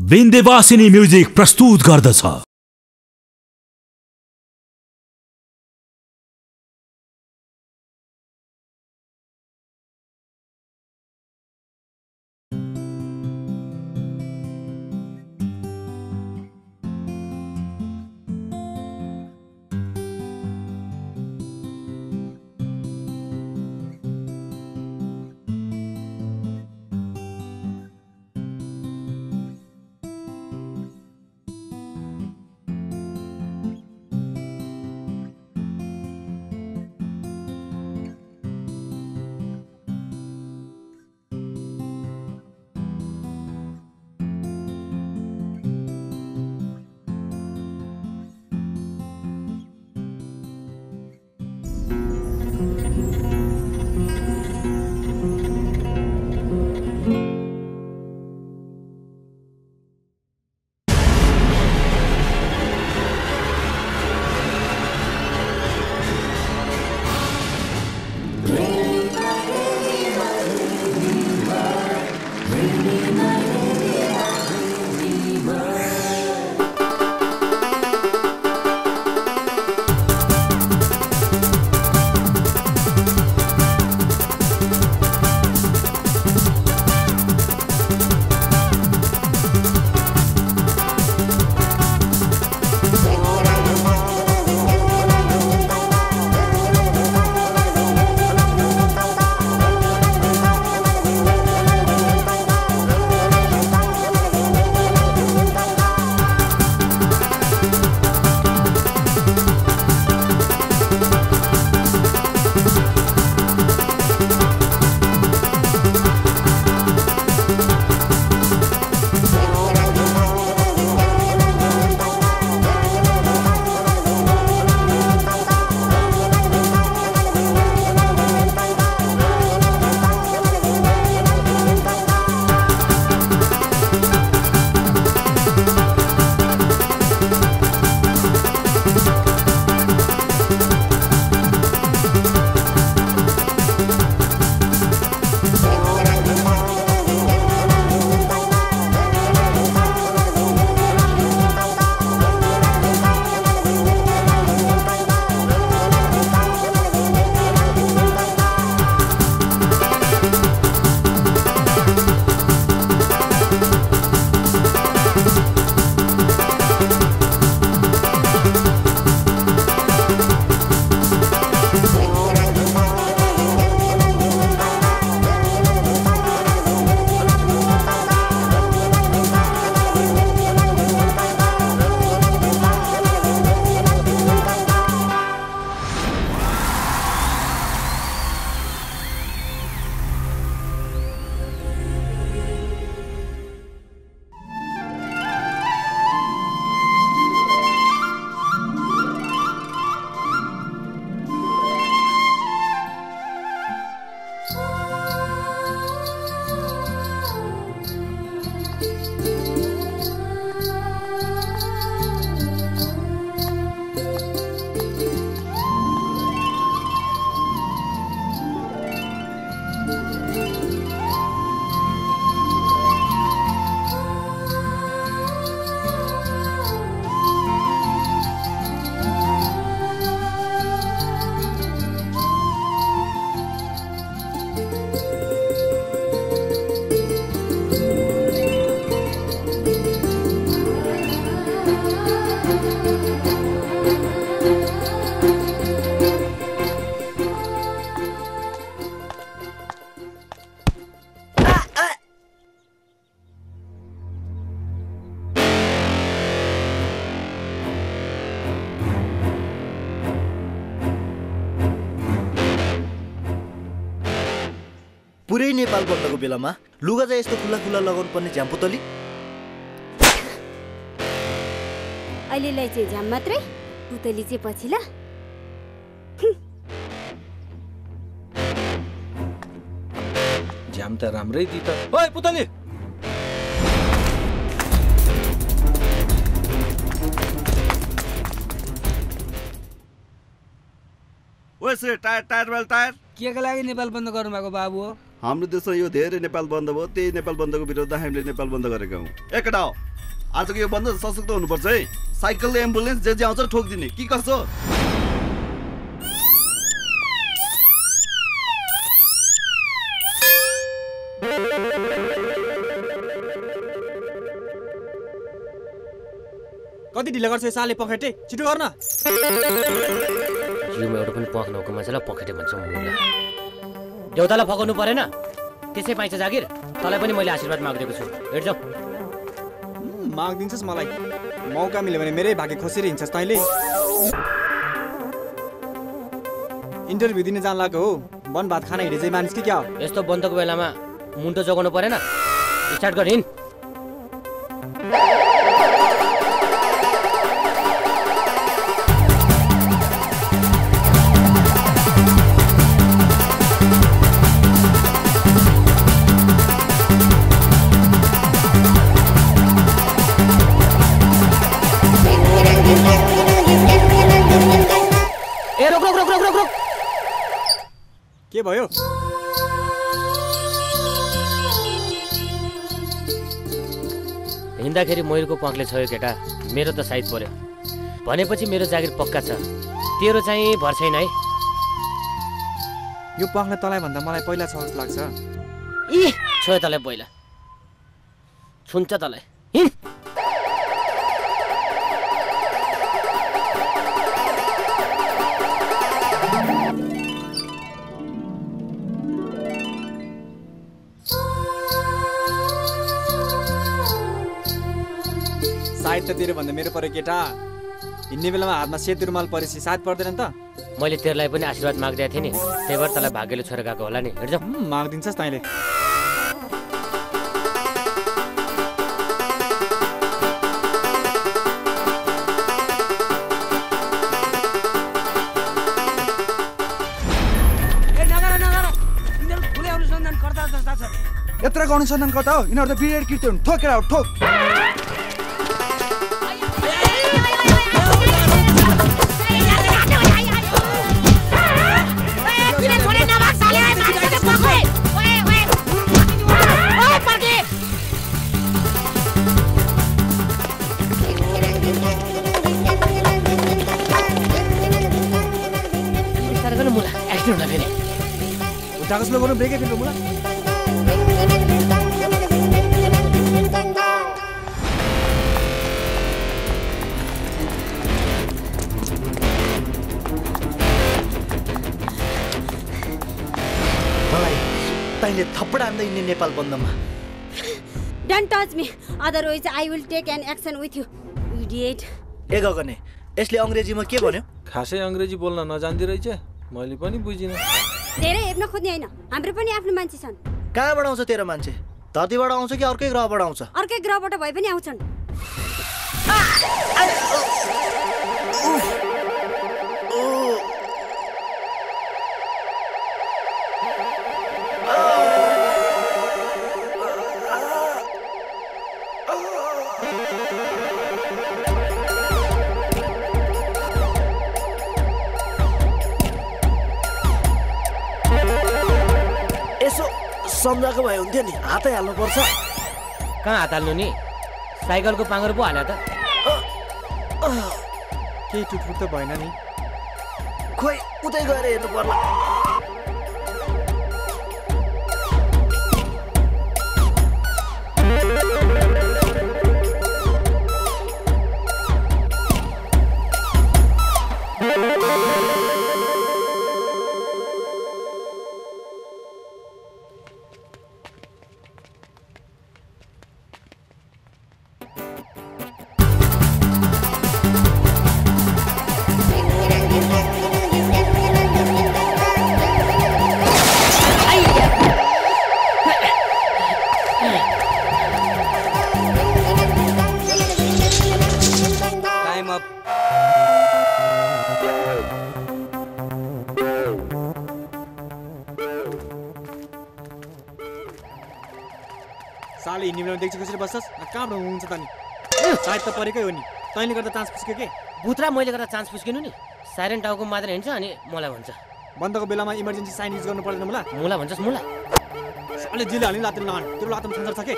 Vindhyavasini music प्रस्तुत गर्दछ। पुरै नेपाल बन्दको बेलामा लुगा चाहिँ यस्तो खुल्ला खुल्ला लगाउनु पर्ने झ्याम्पुतली अहिलेलाई चाहिँ झ्याम मात्रै पुतली चाहिँ पछि ल झ्याम त राम्रै दि त। ओए पुतली! ओसे टायर टायर बेल टायर। के का लागि नेपाल बन्द गर्नुभएको बाबु हो? हाम्रो देशमा यो धेरै नेपाल बन्द भयो त्यही नेपाल बन्दको विरुद्ध हामीले नेपाल बन्द गरेका हौँ। एकटा हो आजको यो बन्द सशक्त हुनुपर्छ है। साइकल एम्बुलेन्स जे जे आउँछ ठोकिदिने। के कसो कति ढिलो गर्छ यो साले पखेटे? छिटो गर्न। जिउमा एउटा पनि पख नहुको मान्छेलाई पखेटे भन्छ। देउतालाई फकाउनु परेन। त्यसै पाइन्छ जागिर। तँलाई पनि मैले आशीर्वाद मागिदिएको छु। हेर जाऊ मागिदिन्छस् मलाई। मौका मिल्यो भने मेरै भाग्य खोसेर हिँड्छस् तैँले। इन्टरभ्यू दिने जान लाग्यो हो। वन भात खाना हिँडे चाहिँ मानिस कि क्या हो? यस्तो बन्दको बेलामा मुन्टो जोगाउनु परेन। स्टार्ट गर के भयो? हिँड्दाखेरि मयूरको पखले छोयो केटा। मेरो त साइड पर्यो भनेपछि मेरो जागिर पक्का छ। तेरो चाहिँ भर छैन है। यो पखले तँलाई भन्दा मलाई पहिला छ जस्तो लाग्छ। इ छोयो तँलाई पहिला। छुन्छ तँलाई। भन्दा मेरो पऱ्यो केटा हिँड्ने बेलामा हातमा सेतो रुमाल परेपछि साथ पर्दैन नि त। मैले तेरोलाई पनि आशीर्वाद मागिदिएको थिएँ नि। त्यही भएर तँलाई भाग्यले छोएर गएको होला नि। हेर्छ मागिदिन्छस् तैँले। ए नगर नगर। यिनीहरू ठुलै अनुसन्धान कर्ता जस्ता छ यत्र अनुसन्धान गर्दा हो। यिनीहरू त बिरेड कृत्य हुन्। ठोकेर ठोक गर्नु ब्रेकै फेरि मलाई मलाई तैँले थप्पड हान्दै हिँड्ने Nepal बन्दमा। Don't touch me otherwise I will take an action with you idiot ए गगने यसले अङ्ग्रेजीमा के भन्यो? खासै अङ्ग्रेजी बोल्न नजान्दी रहेछ। मैले पनि बुझिनँ। धेरै हेप्न खोज्ने होइन। हाम्रो पनि आफ्नो मान्छे छन्। कहाँबाट आउँछ तेरो मान्छे? धरतीबाट आउँछ कि अर्कै ग्रहबाट आउँछ? अर्कै ग्रहबाट भए पनि आउँछन्। भए हुन्थ्यो नि हातै हाल्नुपर्छ कहाँ हात हाल्नु नि? साइकलको पाङ्रो पो हाल्यो त। केही टुटफुट त भएन नि। खोइ उतै गएर हेर्नु पर्ला। कहाँबाट हुन्छ त नि सायद त परेकै हो नि तैँले गर्दा चान्स पुस्क्यो के बुत्रा मैले गर्दा चान्स पुस्किनु नि साइरेन टाउको मात्र हिँड्छ अनि मलाई भन्छ बन्दको बेलामा इमर्जेन्सी साइन युज गर्नु पर्दैन मलाई मुला भन्छस् मुला साले जिले हाल्ने लातिर नहान तेरो छन्चर छ के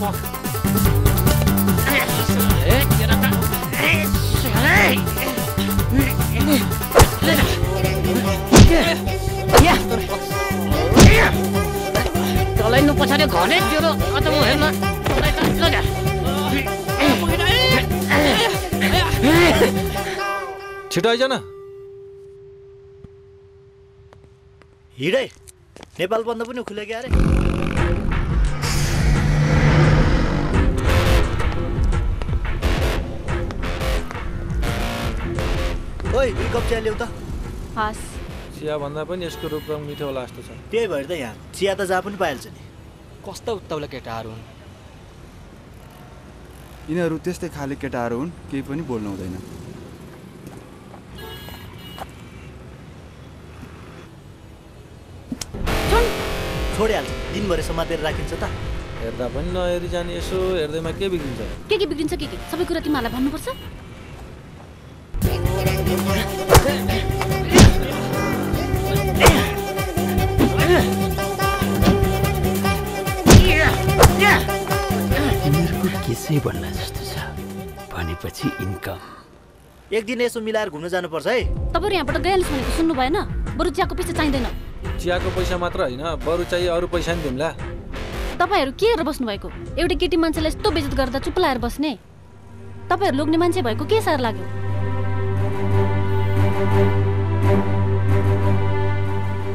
पख तँलाई नु पछाडि घनै तेरो अन्त म हेर्न छिटो आइज न। हिँडै। नेपाल बन्द पनि खुले क्या अरे ओइ दुई कप चिया ल्याउ त। हस् चिया भन्दा पनि यसको रूपरङ मिठो होला जस्तो छ। त्यही भएर त यहाँ चिया त जहाँ पनि पाइहाल्छ नि। कस्ता उत्ताउला केटाहरू हुन्? यिनीहरू त्यस्तै खाले केटाहरू हुन् केही पनि बोल्नु हुँदैन। छोडिहाल्छ। दिनभरि समातेर राखिन्छ त। हेर्दा पनि नहेरी जाने यसो हेर्दैमा के बिग्रिन्छ? के के बिग्रिन्छ के के? सबै कुरा तिमीहरूलाई भन्नुपर्छ? केसै जस्तो छ। भनेपछि इन्कम एक दिन यसो मिलाएर घुम्न जानुपर्छ है। तपाईँहरू यहाँबाट गइहाल्नुहोस् भनेको सुन्नु भएन। बरु चियाको पछि चाहिँदैन। चियाको पैसा मात्र होइन बरु चाहिँ अरू पैसा नि दिउँला। तपाईँहरू के हेरेर बस्नु भएको एउटा केटी मान्छेलाई यस्तो बेजत गर्दा चुप लाएर बस्ने। तपाईँहरू लोग्ने मान्छे भएको के साह्रो लाग्यो?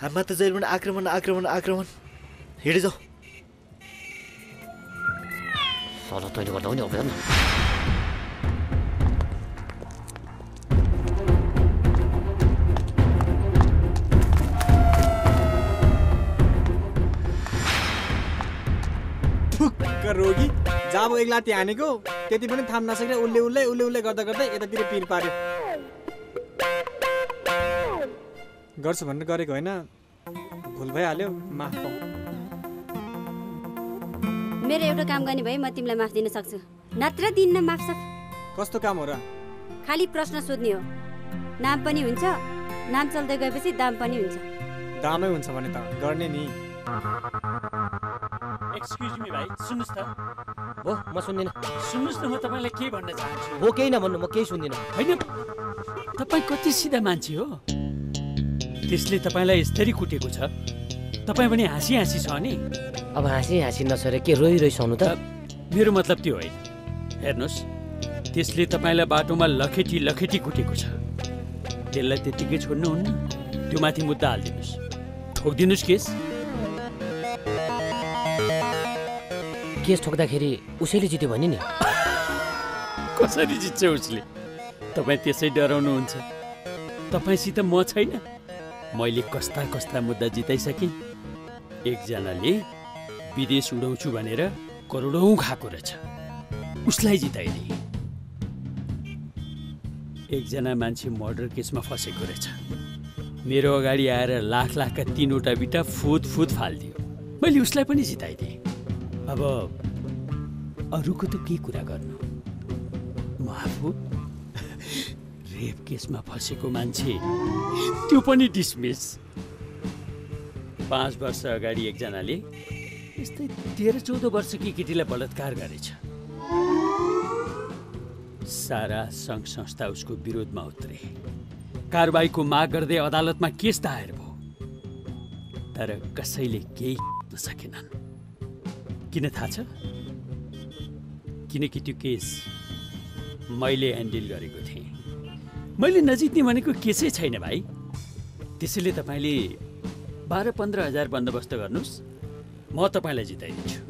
हामीमा त जहिले पनि आक्रमण आक्रमण आक्रमण। हिँडे जाऊ सर तैँले गर्दा पनि अब हेर्न ठुक्क रोगी जब एक लाती हानेको त्यति पनि थाम नसकेर उसले उसले उसले उसले गर्दा गर्दै यतातिर पिर पार्यो गर्छु भनेर गरेको होइन। भुल भइहाल्यो माफ पाऊ मेरो एउटा काम गर्ने भए म तिमीलाई माफ दिन सक्छु। नत्र दिन्न माफ सक। कस्तो काम हो र? खालि प्रश्न सोध्ने हो। नाम पनि हुन्छ नाम चल्दै गएपछि दाम पनि हुन्छ। दामै हुन्छ भने त गर्ने नि। एक्सक्युज मी भाइ सुन्नुहोस् त। हो म सुन्दिनँ। सुन्नुहोस् न म तपाईँलाई के भन्न चाहन्छु? हो केही नभन्नु म केही सुन्दिनँ। होइन तपाईँ कति सिधा मान्छे हो? त्यसले तपाईँलाई यस्तरी कुटेको छ। तपाईँ पनि हाँसी हाँसी छ नि। अब हाँसी हाँसी नसरे के रोइ त? मेरो मतलब त्यो होइन। हेर्नुहोस् त्यसले तपाईँलाई बाटोमा लखेटी लखेटी कुटेको छ। त्यसलाई त्यत्तिकै छोड्नुहुन्न। त्यो माथि मुद्दा हालिदिनुहोस्। ठोकिदिनुहोस् केस। केस ठोक्दाखेरि उसैले जित्यो भने नि? कसरी जित्छ उसले? तपाईँ त्यसै डराउनुहुन्छ। तपाईँसित म छैन। मैले कस्ता कस्ता मुद्दा जिताइसकेँ। एकजनाले विदेश उडाउँछु भनेर करोडौँ खाएको रहेछ। उसलाई जिताइदिए। एकजना मान्छे मर्डर केसमा फसेको रहेछ। मेरो अगाडि आएर लाख लाखका तिनवटा बिटा फुद फुद फालिदियो। मैले उसलाई पनि जिताइदिएँ। अब अरूको त के कुरा गर्नु? म आफू रेप केसमा फसेको मान्छे। त्यो पनि डिसमिस पाँच वर्ष अगाडि एकजनाले यस्तै तेह्र चौध वर्षकी केटीलाई बलात्कार गरेछ। सारा सङ्घ संस्था उसको विरोधमा उत्रे। कारवाहीको माग गर्दै अदालतमा केस दायर भयो। तर कसैले केही सकेनन्। किन थाहा छ? किनकि त्यो केस मैले ह्यान्डल गरेको थिएँ। मैले नजित्ने भनेको केसै छैन भाइ। त्यसैले तपाईँले बाह्र पन्ध्र हजार बन्दोबस्त गर्नुहोस्। म तपाईँलाई जिताइदिन्छु।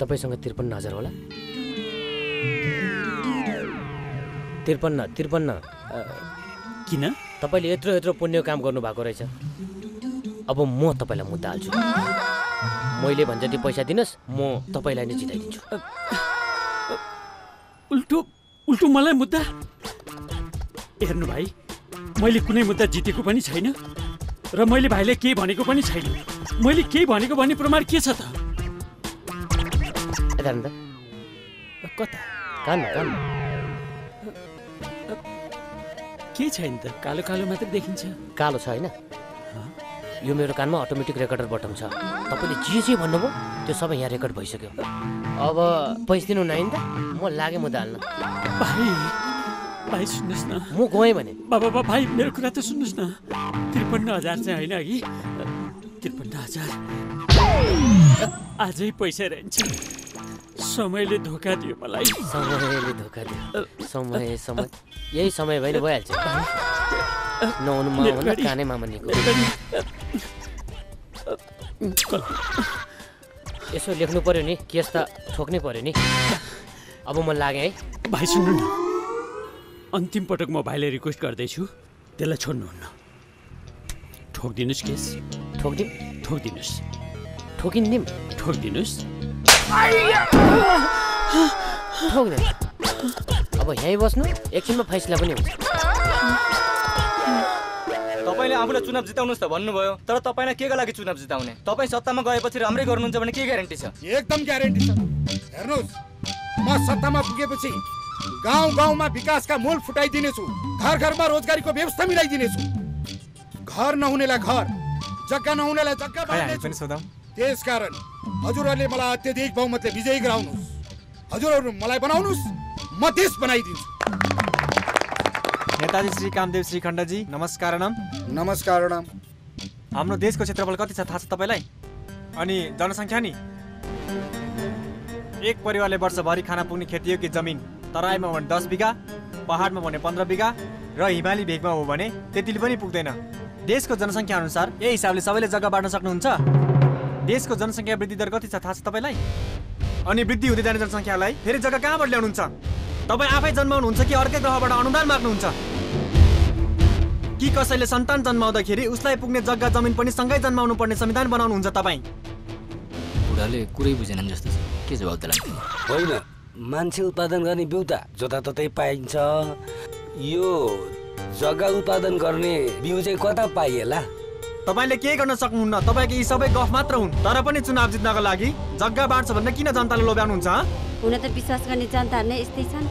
तपाईँसँग त्रिपन्न हजार होला? त्रिपन्न त्रिपन्न। किन? तपाईँले यत्रो यत्रो पुण्य काम गर्नुभएको रहेछ। अब म तपाईँलाई मुद्दा हाल्छु। मैले भन्छ पैसा दिनुहोस् म तपाईँलाई नै जिताइदिन्छु। उल्टो उल्टो मलाई मुद्दा। हेर्नु भाइ मैले कुनै मुद्दा जितेको पनि छैन र मैले भाइले केही भनेको पनि छैन। मैले केही भनेको भन्ने प्रमाण के छ त? कता? कानमा केही छैन त? कालो कालो मात्रै देखिन्छ। कालो छ होइन। यो मेरो कानमा अटोमेटिक रेकर्डर बटन छ। तपाईँले जे जे भन्नुभयो त्यो सबै यहाँ रेकर्ड भइसक्यो। अब पैसा दिनु नआइन त। म लागेँ मुद्दा हाल्न भाइ भाइ सुन्नुहोस् न। म गएँ भने। बाबा बा भाइ मेरो कुरा त सुन्नुहोस् न। त्रिपन्न हजार चाहिँ होइन अघि। त्रिपन्न हजार। आजै पैसा रहन्छ। समयले धोका दियो मलाई। समयले धोका दियो। समय समय। यही समय भयो नि भइहाल्छ नहुनु मामा। कानै मामा निको। यसो लेख्नु पर्यो नि केस त ठोक्नै पर्यो नि। अब म लागेँ है। भाइ सुन्नु न। अन्तिम पटक म भाइलाई रिक्वेस्ट गर्दैछु त्यसलाई छोड्नुहुन्न। ठोकिदिनुहोस् केस। ठोकिदिउँ ठोकिदिनुहोस्। ठोकिदिउँ ठोकिदिनुहोस्। ठोक्दैन अब यहीँ बस्नु एकछिनमा फैसला पनि हुन्छ। तपाईँले आफूलाई चुनाव जिताउनुहोस् त भन्नुभयो तर तपाईँलाई के को लागि चुनाव जिताउने? तपाईँ सत्तामा गएपछि राम्रै गर्नुहुन्छ भने के ग्यारेन्टी छ? एकदम ग्यारेन्टी छ। हेर्नुहोस् म सत्तामा पुगेपछि गाउँ गाउँमा विकासका मूल फुटाइदिनेछु घर घरमा रोजगारीको व्यवस्था मिलाइदिनेछु। घर नहुनेलाई घर जग्गा नहुनेलाई जग्गा सोधौँ। त्यसकारण हजुरहरूले मलाई अत्यधिक बहुमतले विजयी गराउनुहोस्। हजुरहरू मलाई बनाउनुहोस् म देश बनाइदिन्छु। नेताजी श्री कामदेव श्री खण्डजी नमस्कारणम नमस्कारणम हाम्रो देशको क्षेत्रफल कति छ थाहा छ तपाईँलाई? अनि जनसङ्ख्या नि? एक परिवारले वर्षभरि खाना पुग्ने खेतीयोग्य जमिन? तराईमा हो भने दस बिघा पहाडमा हो भने पन्ध्र बिघा र हिमाली भेगमा हो भने त्यतिले पनि पुग्दैन। देशको जनसङ्ख्या अनुसार यही हिसाबले सबैले जग्गा बाँड्न सक्नुहुन्छ। देशको जनसङ्ख्या वृद्धि दर कति छ थाहा छ तपाईँलाई? अनि वृद्धि हुँदै जाने जनसङ्ख्यालाई फेरि जग्गा कहाँबाट ल्याउनुहुन्छ तपाईँ आफै जन्माउनुहुन्छ कि अर्कै ग्रहबाट अनुदान माग्नुहुन्छ? कि कसैले सन्तान जन्माउँदाखेरि उसलाई पुग्ने जग्गा जमिन पनि सँगै जन्माउनु पर्ने संविधान बनाउनुहुन्छ तपाईँ? बुढाले कुरै बुझेनन् जस्तो छ। के जवाब दिला होइन मान्छे उत्पादन गर्ने बिउ त जताततै पाइन्छ। यो जग्गा उत्पादन गर्ने बिउ चाहिँ कता पाइएला? तपाईँले के गर्न सक्नुहुन्न। तपाईँको यी सबै गफ मात्र हुन्। तर पनि चुनाव जित्नको लागि जग्गा बाँड्छ भनेर किन जनताले लोभ्याउनुहुन्छ हँ? हुन त विश्वास गर्ने जनताहरू नै यस्तै छन्।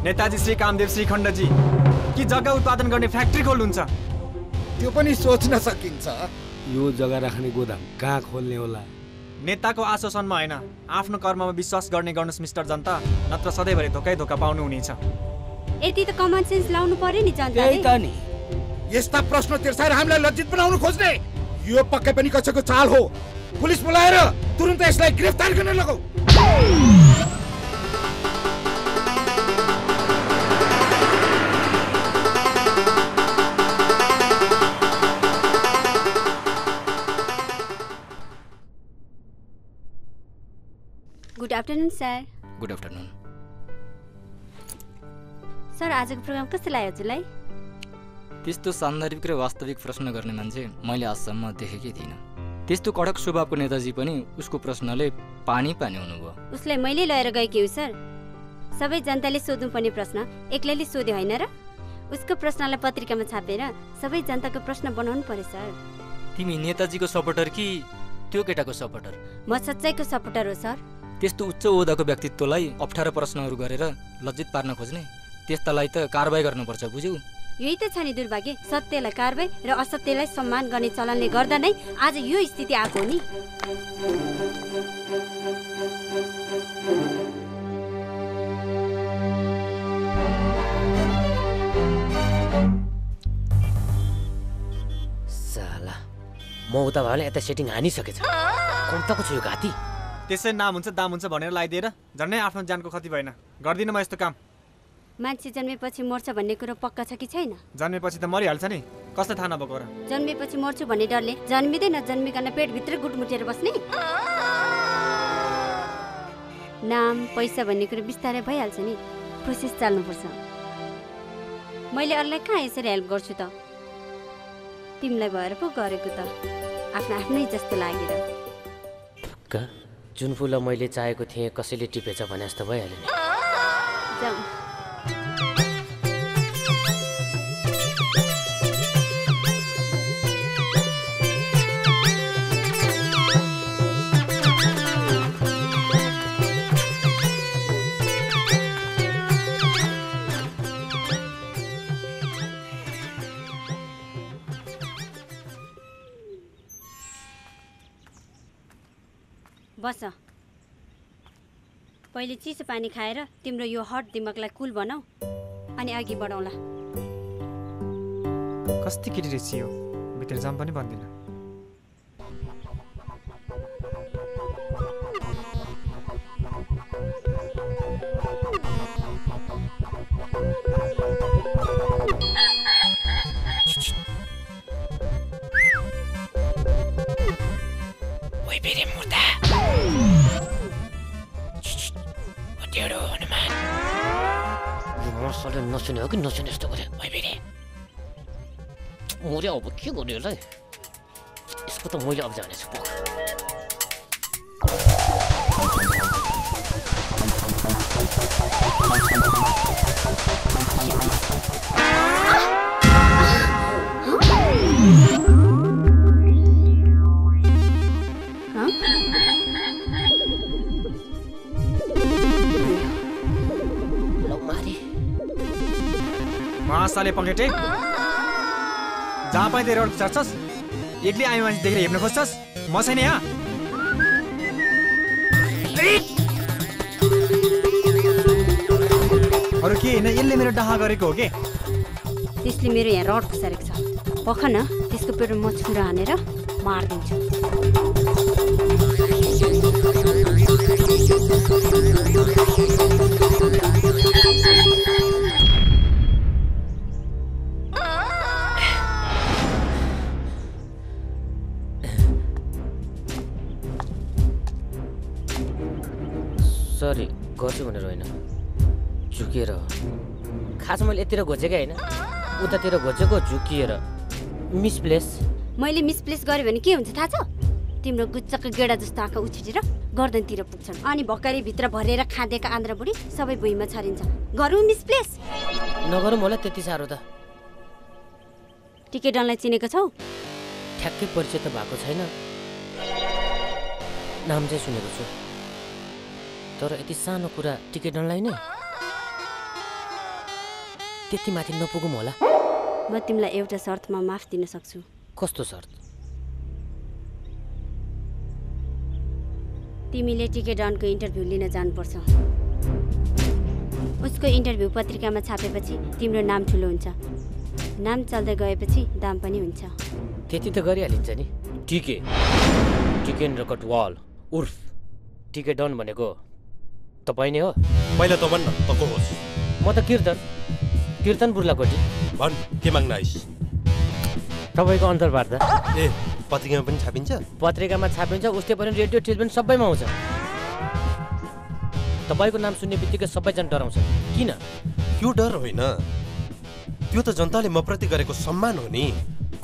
नेताजी श्री कामदेव श्री खण्डजी कि जग्गा उत्पादन गर्ने फ्याक्ट्री खोल्नुहुन्छ? त्यो पनि सोच्न सकिन्छ। यो जग्गा राख्ने गोदाम कहाँ खोल्ने होला? नेताको आश्वासनमा होइन। आफ्नो कर्ममा विश्वास गर्ने गर्नुहोस् मिस्टर जनता। नत्र सधैँभरि धोकै धोका पाउनु हुनेछ यति त कमन सेन्स लाउनु पर्यो नि जनताले। त नि। यस्ता प्रश्न तिर्साएर हामीलाई लज्जित बनाउनु खोज्ने। यो पक्कै पनि कसैको चाल हो। पुलिस बोलाएर तुरन्त यसलाई गिरफ्तार गर्न लगाऊ good afternoon sir good afternoon sir आजको प्रोग्राम कस्तो लाग्यो हजुरलाई? त्यस्तो सान्दर्भिक र वास्तविक प्रश्न गर्ने मान्छे मैले आजसम्म देखेकै थिइनँ। त्यस्तो कडक स्वभावको नेताजी पनि उसको प्रश्नले पानी पानी हुनुभयो। उसलाई मैले लिएर गएकी हो सर। सबै जनताले सोध्नुपर्ने प्रश्न एक्लैले सोध्यो होइन र? उसको प्रश्नलाई पत्रिकामा छापेर सबै जनताको प्रश्न बनाउनु पर्यो सर। तिमी नेताजीको सपोर्टर कि त्यो केटाको सपोर्टर? म सच्चाइको सपोर्टर हो सर। त्यस्तो उच्च ओदाको व्यक्तित्वलाई अप्ठ्यारो प्रश्नहरू गरेर लज्जित पार्न खोज्ने? त्यस्तालाई त कारवाही गर्नुपर्छ बुझ्यौ? यही त छ नि दुर्भाग्य। सत्यलाई कारवाही र असत्यलाई सम्मान गर्ने चलनले गर्दा नै आज यो स्थिति आएको हो नि। साला म उता भयो भने यता सेटिङ हानिसकेछ। कम्ताको छु यो घाँती? त्यसै नाम हुन्छ दाम हुन्छ भनेर लगाइदिएर झन्डै आफ्नो ज्यानको क्षति भएन। गर्दिनँ म यस्तो काम। मान्छे जन्मेपछि मर्छ भन्ने कुरो पक्का छ कि छैन? जन्मेपछि त मरिहाल्छ नि। कसलाई थाहा नभएको र? जन्मेपछि मर्छु भन्ने डरले जन्मिँदै नजन्मिकन पेटभित्र गुटमुटेर बस्ने। नाम पैसा भन्ने कुरो बिस्तारै भइहाल्छ नि। प्रोसेस चाल्नुपर्छ। मैले अरूलाई कहाँ यसरी हेल्प गर्छु त? तिमीलाई भएर पो गरेको त। आफ्नो आफ्नै जस्तो लागेर। जुन फुल मैले चाहेको थिएँ कसैले टिपेछ भने जस्तो भइहाल्यो बस। पहिले चिसो पानी खाएर तिम्रो यो हट दिमागलाई कुल बनाऊ अनि अघि बढाउँला। कस्तो केटी रहेछ यो भित्र जाम पनि भन्दिनँ ढेडो हनुमान यो मसले नसुने हो कि नसुने जस्तो गऱ्यो ओइ बेरे मर्यो अब के गर्यो होला यसको त मैले अब जानेछु मासाले पखेटे जहाँ पाइँ त्यही रोड चढ्छस् एक्लै आयो मान्छे देखेर हेर्न खोज्छस् म छैन यहाँ। अरू के होइन यसले मेरो डाहा गरेको हो के? त्यसले मेरो यहाँ रड खुसारेको छ। पख न त्यसको पेटमा म छुरा हानेर मारिदिन्छु। खास मैले यतिर घोचेकै होइन। उतातिर घोचेको झुकिएर। मिसप्लेस मैले मिसप्लेस गरेँ भने के हुन्छ थाहा छ? तिम्रो गुच्चाको गेडा जस्तो आँखा उछिटेर गर्दनतिर पुग्छन्। अनि भर्खरै भित्र भरेर खाँदेका आन्द्रा बुढी सबै भुइँमा छरिन्छ। गरौँ मिसप्लेस नगरौँ होला त्यति साह्रो त। टिकेटनलाई चिनेको छौ? ठ्याक्कै परिचय त भएको छैन। नाम चाहिँ सुनेको छु। तर यति सानो कुरा टिकेटनलाई नै? त्यति माथि नपुगौँ होला। म तिमीलाई एउटा शर्तमा माफ दिन सक्छु। कस्तो शर्त? तिमीले टिकेडनको इन्टरभ्यू लिन जानुपर्छ। उसको इन्टरभ्यू पत्रिकामा छापेपछि तिम्रो नाम ठुलो हुन्छ। नाम चल्दै गएपछि दाम पनि हुन्छ। त्यति त गरिहालिन्छ नि। टिके। टिकेन रकट वाल। उर्फ। टिके डन भनेको तपाईँ नै हो। पहिला त भन्न त को होस्? म त कीर्तन कीर्तन बुर्लाकोटी भन् के माग्न आइस? तपाईँको अन्तर्वार्ता। ए पत्रिकामा पनि छापिन्छ? पत्रिकामा छापिन्छ उस्तै पनि रेडियो टेलिभिजन सबैमा आउँछ। तपाईँको नाम सुन्ने बित्तिकै सबैजना डराउँछ। किन? त्यो डर होइन। त्यो त जनताले मप्रति गरेको सम्मान हो नि।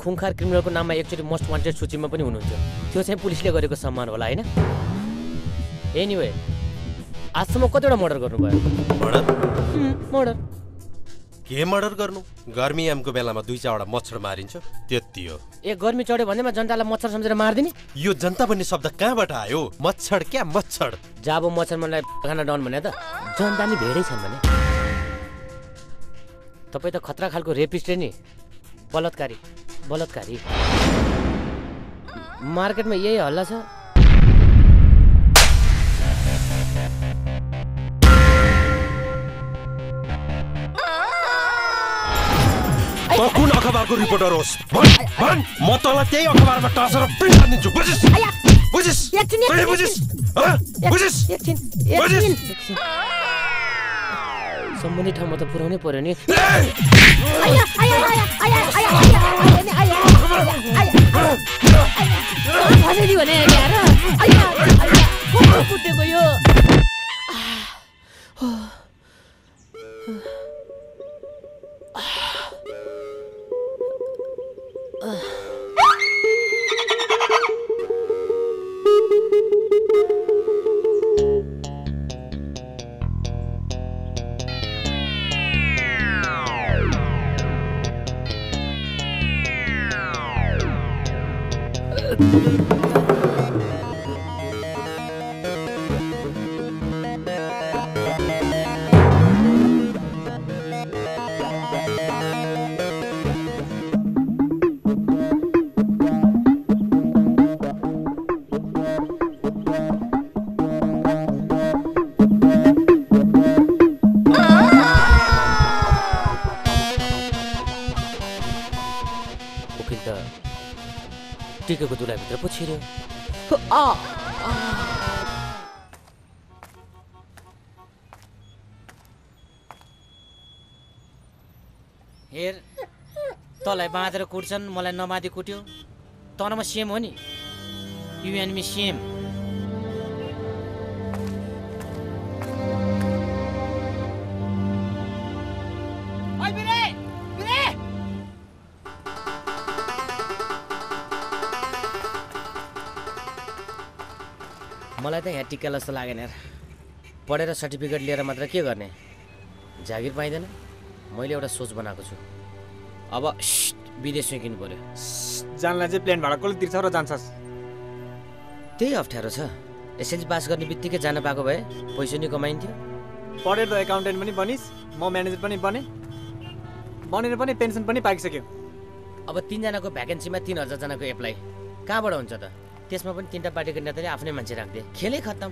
खुङखार क्रिमिनलको नाममा एकचोटि मोस्ट वान्टेड सूचीमा पनि हुनुहुन्थ्यो त्यो चाहिँ पुलिसले गरेको सम्मान होला होइन? एनिवे आजसम्म कतिवटा मर्डर गर्नुभयो? मर्डर? मर्डर। के मर्डर गर्नु? गर्मी यामको बेलामा दुई चारवटा मच्छर मारिन्छ त्यति हो। ए गर्मी चढ्यो भन्दैमा जनतालाई मच्छर सम्झेर मारिदिने? यो जनता भन्ने शब्द कहाँबाट आयो? मच्छर क्या मच्छर? जाबो मच्छर मनलाई खाना डन भने त जनता नि भेडै छन् भने। तपाईँ त खतरा खालको रेपिस्टे नि। बलात्कारी बलात्कारी। मार्केटमा यही हल्ला छ। त कुन अखबारको रिपोर्टर होस् म तँलाई त्यही अखबारमा टाँसेर प्रिन्ट गरिदिन्छु बुझिस् बुझिस् बुझिस्? बुझिस् बुझिस् सम्बन्धित ठाउँमा त पुऱ्याउनै पर्यो नि भनेरी भने यो बाँधेर कुट्छन् मलाई नमाधि कुट्यो। तँ न म सेम हो नि। यु एन्ड मी सेम मलाई त यहाँ टिका जस्तो लागेन यार। पढेर सर्टिफिकेट लिएर मात्र के गर्ने? जागिर पाइँदैन। मैले एउटा सोच बनाएको छु। अब सिट, विदेश फर्किनु पर्यो। जानलाई चाहिँ प्लेन भाडा कसले तिर्छ र जान्छस्? त्यही अप्ठ्यारो छ। एसएलसी पास गर्ने बित्तिकै जान पाएको भए पैसा नि कमाइन्थ्यो। पढेर त एकाउन्टेन्ट पनि बनिस् म म्यानेजर पनि बने बनेर पनि पेन्सन पनि पाइसक्यो। अब तिनजनाको भ्याकेन्सीमा तिन हजारजनाको एप्लाई कहाँबाट हुन्छ त? त्यसमा पनि तिनवटा पार्टीको नेताले आफ्नै मान्छे राखिदिए। खेलै खत्तम।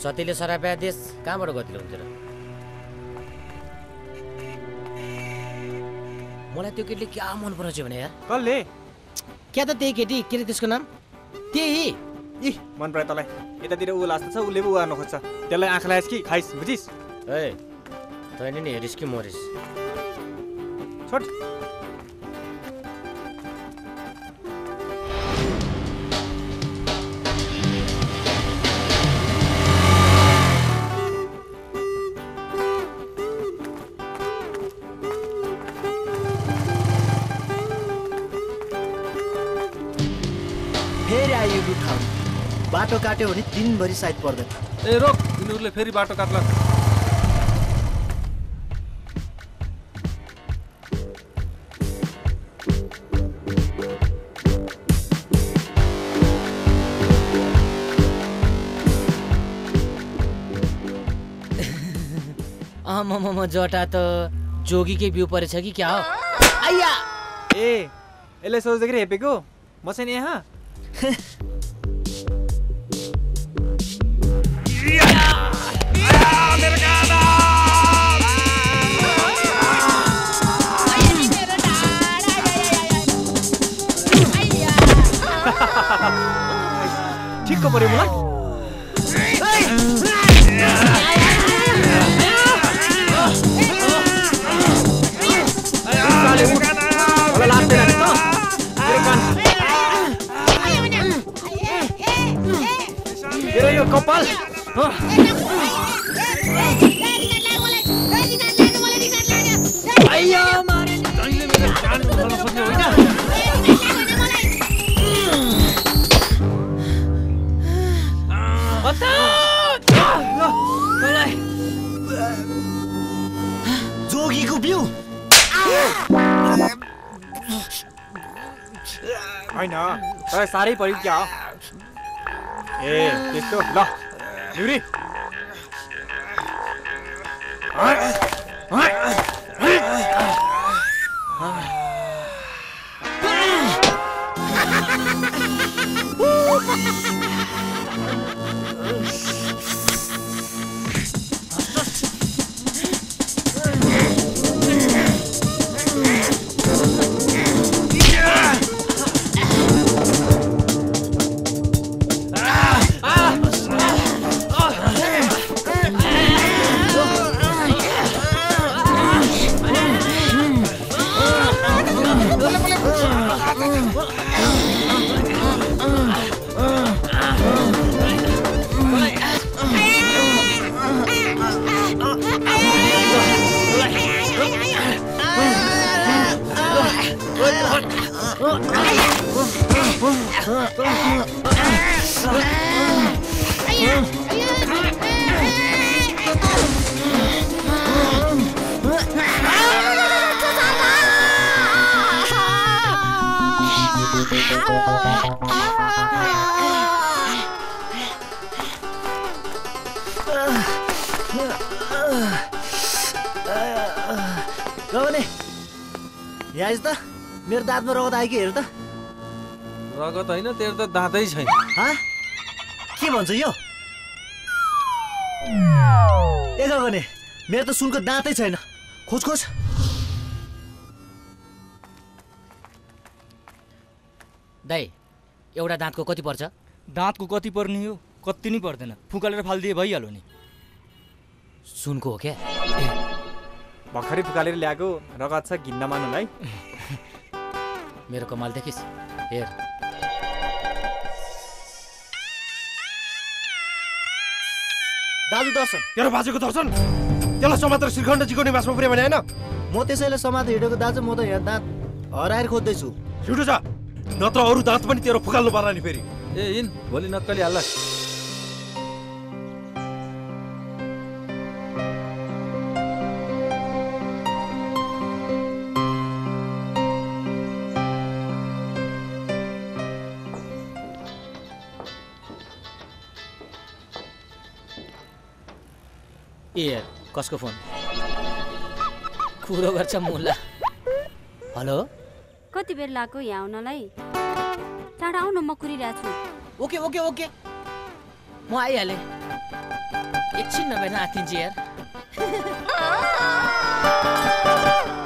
सतीले सराप्या देश कहाँबाट गतिलो हुन्छ र? मलाई त्यो केटीले क्या मन पराउँछ भने यार कसले? क्या त त्यही केटी? के अरे त्यसको नाम? त्यही। इ मन परायो तँलाई। यतातिर ऊ लास्तो छ उसले पो ऊ गर्न खोज्छ। त्यसलाई आँखा लगाएस् कि खाइस् बुझिस्? ए तैँले नि हेरिस् कि मरिस्। छोड। बाटो काट्यो भने दिनभरि साइड पर्दैन। ए रोक। यिनीहरूले फेरि बाटो काट्ला। आमामामा जटा त जोगीकै बिउ परेछ कि क्या हो? आइया! ए यसले सोच्दाखेरि हेपेको? म चाहिँ नि यहाँ। ठिक्क पऱ्यो मलाई तेरो यो होइन। साह्रै पऱ्यो क्या? ए त्यस्तो ल। दाँतै छैन। हाँ? के भन्छ यो? ए गगने मेरो त सुनको दाँतै छैन। खोज खोज। दाइ एउटा दाँतको कति पर्छ? दाँतको कति पर्ने हो कति नै पर्दैन। फुकालेर फालिदिए भइहाल्यो नि। सुनको हो क्या? भर्खरै फुकालेर ल्याएको रगत छ घिन्न मान्नुलाई मेरो कमाल देखिस्। हेर दाजु दर्शन। तेरो बाजेको दर्शन? त्यसलाई समातेर श्रीखण्डजीको निवासमा पुर्यायो भने होइन? म त्यसैले समातेर हिँडेको दाजु म त यहाँ दाँत हराएर खोज्दैछु। छिटो जा। नत्र अरू दाँत पनि तेरो फुकाल्नु पर्ला नि फेरि। ए इन भोलि नक्कली हाल्ला। ए कसको फोन? कुरो गर्छ मुला। हेलो? कति बेर लाग्यो यहाँ आउनलाई? चाँडो आउन म कुरिरहेको छु। Okay okay okay. म आइहालेँ। एकछिन नभए आथिन्छ यार।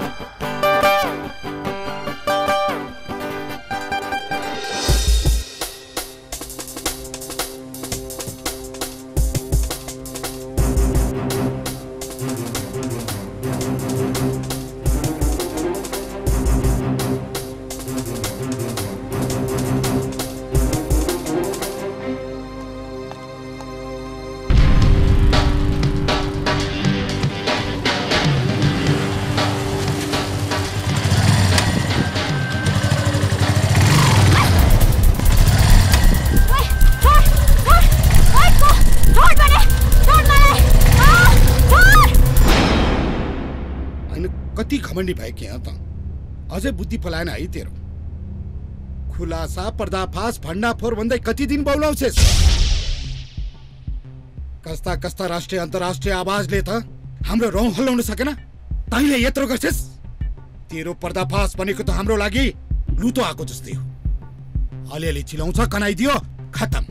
घमण्डी के यहाँ त। अझै बुद्धि फलाएन है तेरो। खुलासा पर्दाफास भण्डाफोर भन्दै कति दिन बौलाउँछेस्? कस्ता कस्ता राष्ट्रिय अन्तर्राष्ट्रिय आवाजले त हाम्रो रौँ हल्लाउन सकेन? तैँले यत्रो गर्छेस्? तेरो पर्दाफास भनेको त हाम्रो लागि लुतो आएको जस्तै हो। अलिअलि चिलाउँछ कनाइदियो खतम।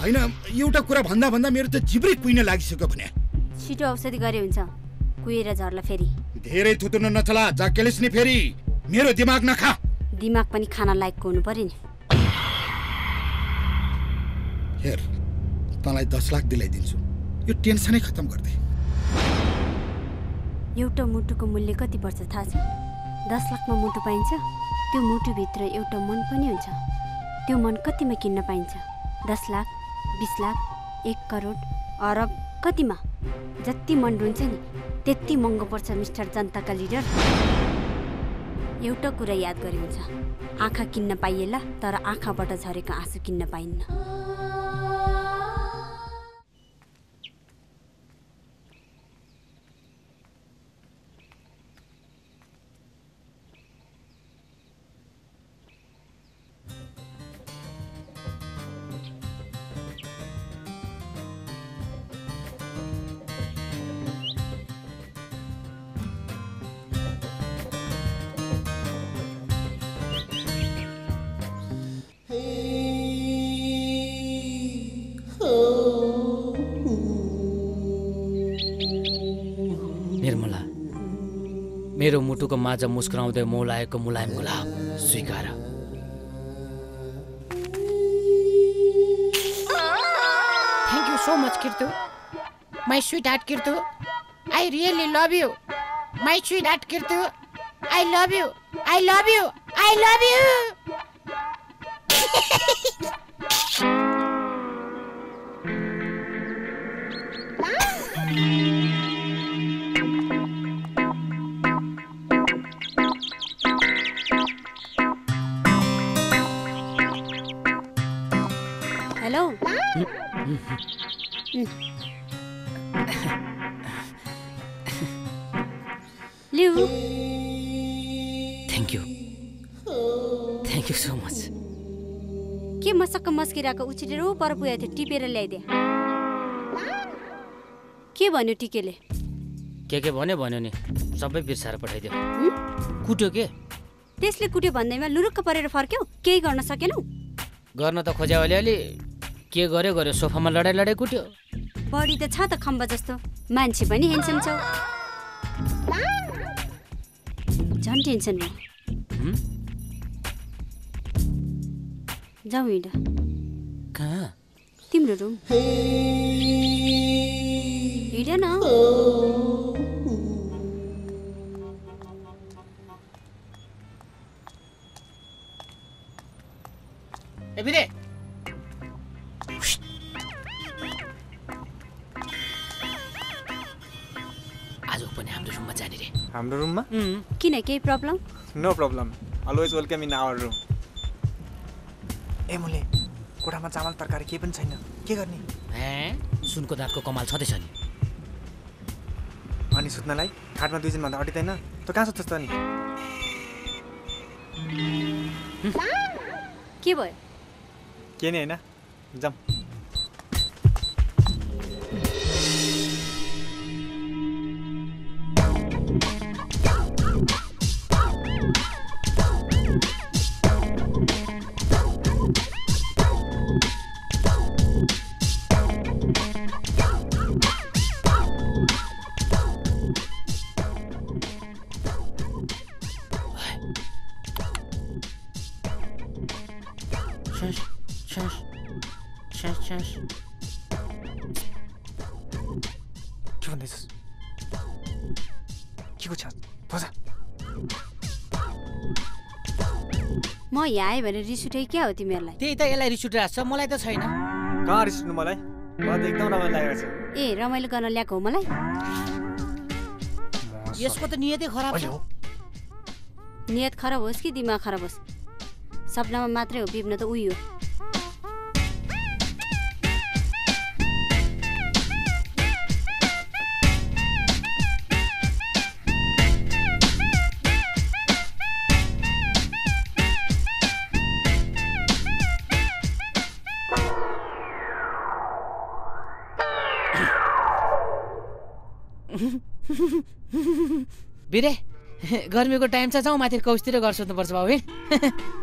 होइन एउटा कुरा भन्दा भन्दा मेरो त जिब्रै कुहिन लागिसक्यो भने। छिटो औषधि गरे हुन्छ। कुहिएर झर्ला फेरि। धेरै थुतुर्न नचला जा केलिस नि फेरि। मेरो दिमाग नखा। दिमाग पनि खान लायकको हुनु पर्यो नि। हेर तँलाई दस लाख दिलाइदिन्छु। यो टेन्सनै खत्तम गरिदे। एउटा मुटुको मूल्य कति पर्छ थाहा छ? दस लाखमा मुटु पाइन्छ त्यो मुटुभित्र एउटा मन पनि हुन्छ। त्यो मन कतिमा किन्न पाइन्छ? दस लाख बिस लाख एक करोड अरब कतिमा? जति मन रुन्छ नि त्यति महँगो पर्छ मिस्टर जनताका लिडर। एउटा कुरा याद गरे हुन्छ आँखा किन्न पाइएला तर आँखाबाट झरेको आँसु किन्न पाइन्न। मेरो मुटुको माझ मुस्कुराउँदै मौलाएको मुलायम गुलाब स्वीकार। Love you so much Kirtu my sweet heart Kirtu I really मस्किरहेको उछिटेर पर पुगेको थियो टिपेर ल्याइदिए। के भन्यो टिकेले? के के भन्यो भन्यो नि सबै बिर्साएर पठाइदियो। कुट्यो के? त्यसले कुट्यो भन्दैमा लुरुक्क परेर फर्क्यौ? केही गर्न सकेनौ? गर्न त खोज्यो अलिअलि के गर्यो गर्यो सोफामा लडाइ लडाइ कुट्यो। बडी त छ त खम्बा जस्तो मान्छे पनि हेन्सम छौ। झन् टेन्सन भयो? जाउँ हिँड। कहाँ तिम्रो रुम हिँड न ए बिरे आज पनि हाम्रो रुममा जाने रे। हाम्रो रुममा? किन केही problem no problem always welcome in our room ए मुले। कोठामा चामल तरकारी केही पनि छैन। के गर्ने? हे सुनको दाँतको कमाल छँदैछ नि। अनि सुत्नलाई खाटमा दुईजनभन्दा अटिँदैन त कहाँ सुत्छस् त नि के भयो? के नि होइन। जाम म यहाँ आएँ भने रिस उठे क्या हो तिमीहरूलाई? त्यही त यसलाई रिस उठिरहेको छ मलाई त छैन। कहाँ रिस उठ्नु मलाई? मलाई त एकदम रमाइलो लागेको छ। ए रमाइलो गर्न ल्याएको हो मलाई? यसको त नियतै खराब छ। नियत खराब होस् कि दिमाग खराब होस्? सपनामा मात्रै हो बिप्न त उही हो। गर्मीको टाइम छ जाउँ माथि कौसतिर घर सोध्नुपर्छ बाबु हिँड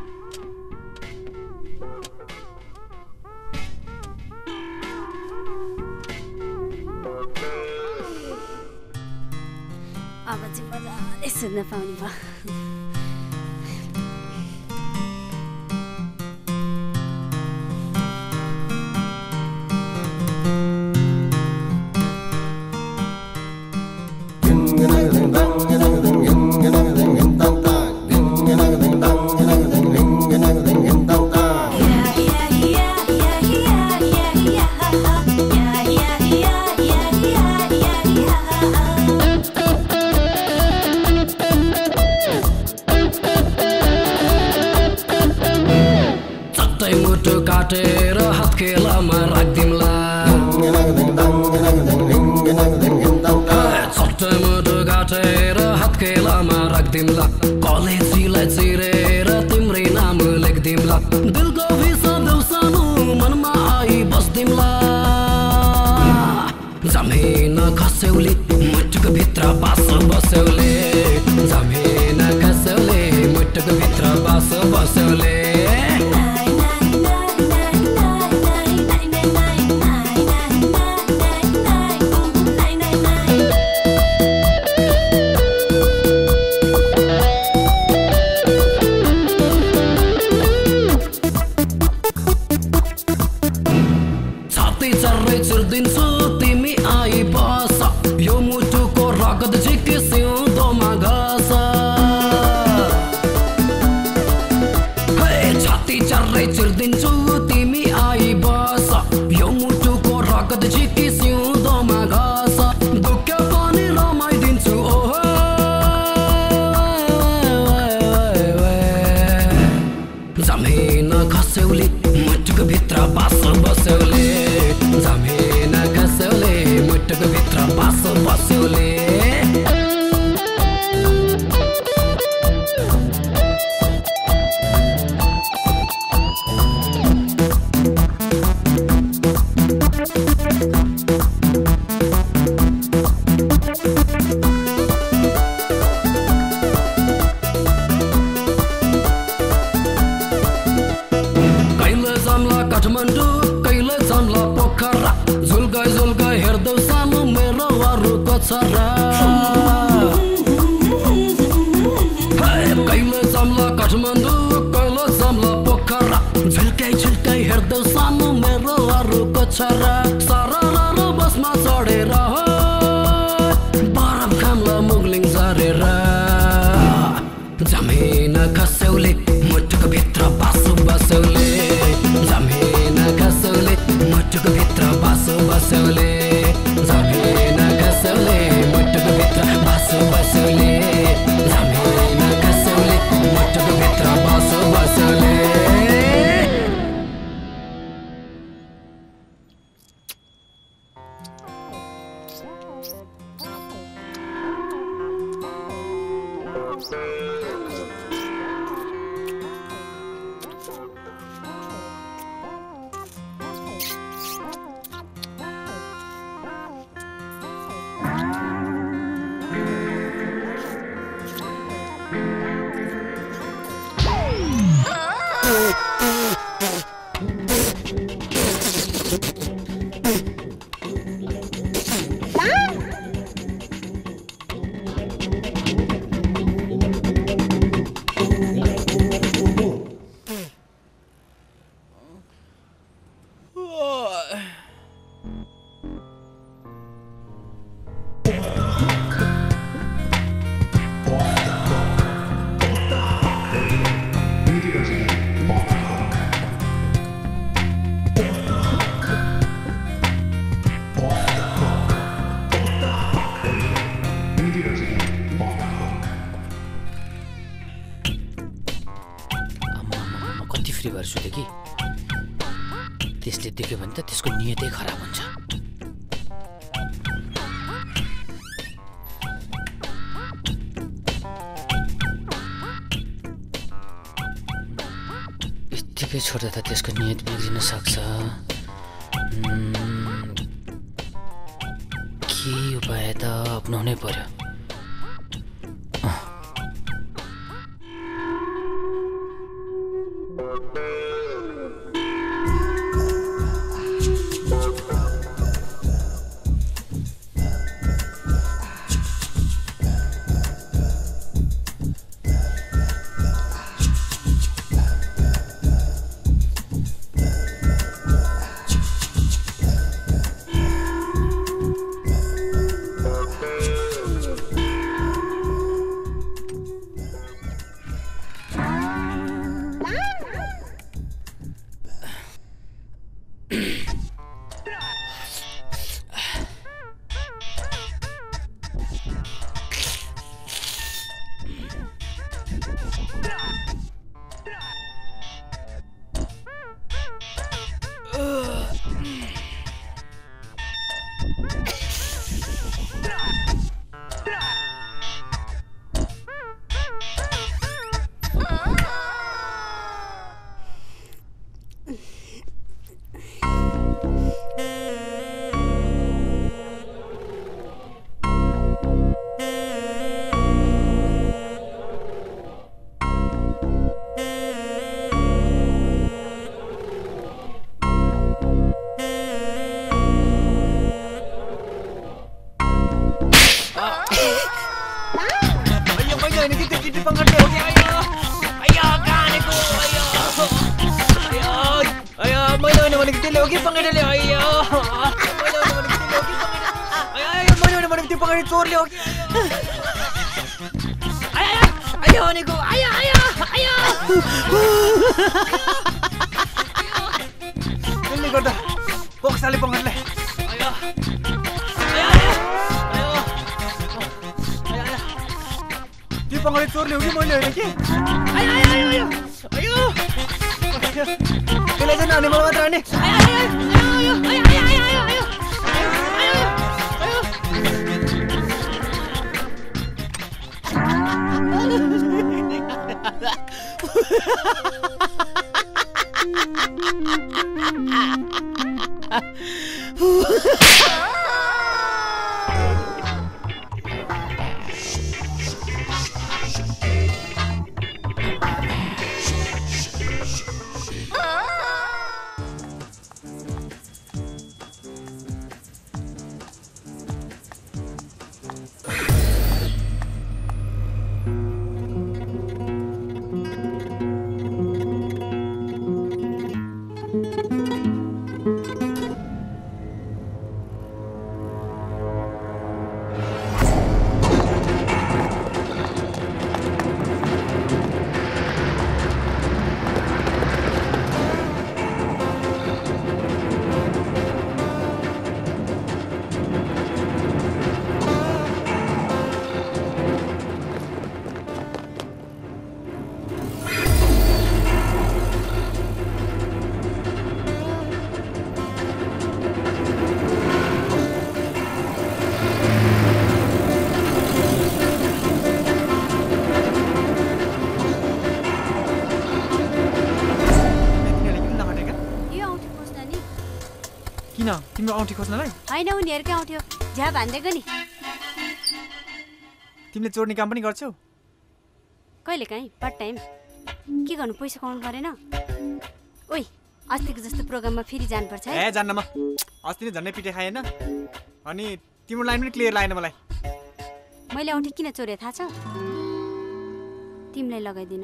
काठमाडौँ कहिले चन्ला पोखरा? झुल्का हेर्दौ सानो मेरो अरू काठमाडौँ पोखरा? सानो मेरो बसमा चढे तिम्रो औँठी खोज्नलाई होइन उनीहरूकै आउँथ्यो झ्या भानिदिएको नि। तिमीले चोर्ने काम पनि गर्छौ? कहिले काहीँ? पार्ट टाइम के गर्नु? पैसा कमाउनु परेन। ओइ अस्तिको जस्तो प्रोग्राममा फेरि जानुपर्छ है। ए जान्न म। अस्ति नै झन्डै पिटे खाएन। अनि तिम्रो लाइन पनि क्लियर लागेन मलाई। मैले औँठी किन चोरे थाहा छ? तिमीलाई लगाइदिन।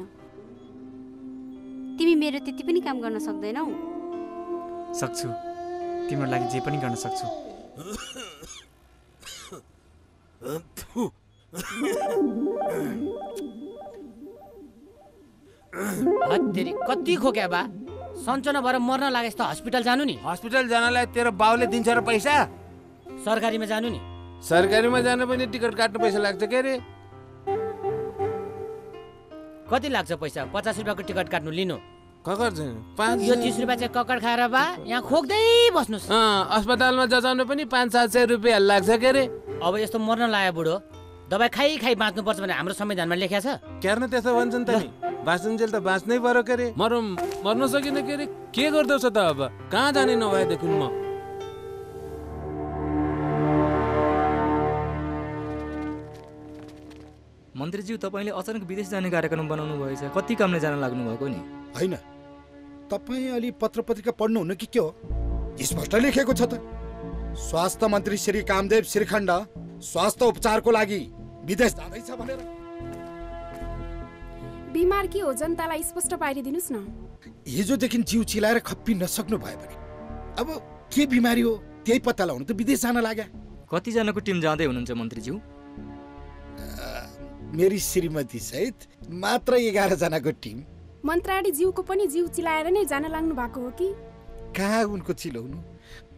तिमी मेरो त्यति पनि काम गर्न सक्दैनौ। सक्छु। तिम्रो लागि जे पनि गर्न सक्छु। कति खोक्या बा? सन्चना भएर मर्न लागेस त हस्पिटल जानु नि। हस्पिटल जानलाई तेरो बाउले दिन्छ र पैसा? सरकारीमा जानु नि। सरकारीमा जानु पनि टिकट काट्नु पैसा लाग्छ के अरे? कति लाग्छ पैसा? पचास रुपियाँको टिकट काट्नु लिनु। ककर चाहिँ? पाँच यो तिस रुपियाँ चाहिँ ककड खाएर बा यहाँ खोक्दै बस्नुहोस्। अँ, अस्पतालमा जचाउनु पनि पाँच सात सय रुपियाँ लाग्छ के अरे? अब यस्तो मर्न लाग्यो बुढो। दबाई खाइ खाइ बाँच्नुपर्छ भने हाम्रो संविधानमा लेखिया छ। क्यार्न त्यस्तो भन्छन् त नि। बाँच्नुन्जेल त बाँच्नै पर्यो के अरे? मरौँ मर्न सकिन के अरे? के गर्दैछ त अब? कहाँ जाने नभएदेखि म। मन्त्रीज्यू तपाईँले अचानक विदेश जाने कार्यक्रम बनाउनु भएछ। कति कामले जान लाग्नु भएको नि? होइन। तपाईँ अलि पत्र पत्रिका पढ्नुहुन्न कि के हो? स्पष्ट लेखेको छ त। स्वास्थ्य मन्त्री श्री कामदेव श्रीखण्ड स्वास्थ्य उपचारको लागि विदेश जाँदैछ भनेर। बिमार के हो? जनतालाई स्पष्ट पारिदिनुहोस् न। हिजोदेखि जिउ चिलाएर खप्पी नसक्नु भयो भने। अब के बिमारी हो? त्यही पत्ता लगाउनु त विदेश जान लाग्या। कतिजनाको टिम जाँदै हुनुहुन्छ मन्त्रीज्यू? मेरी श्रीमती सहित मात्र एघार जनाको टिम। मन्त्राडी जिउको पनि जिउ चिलाएर नै जान लाग्नु भएको हो कि? कहाँ उनको चिलाउनु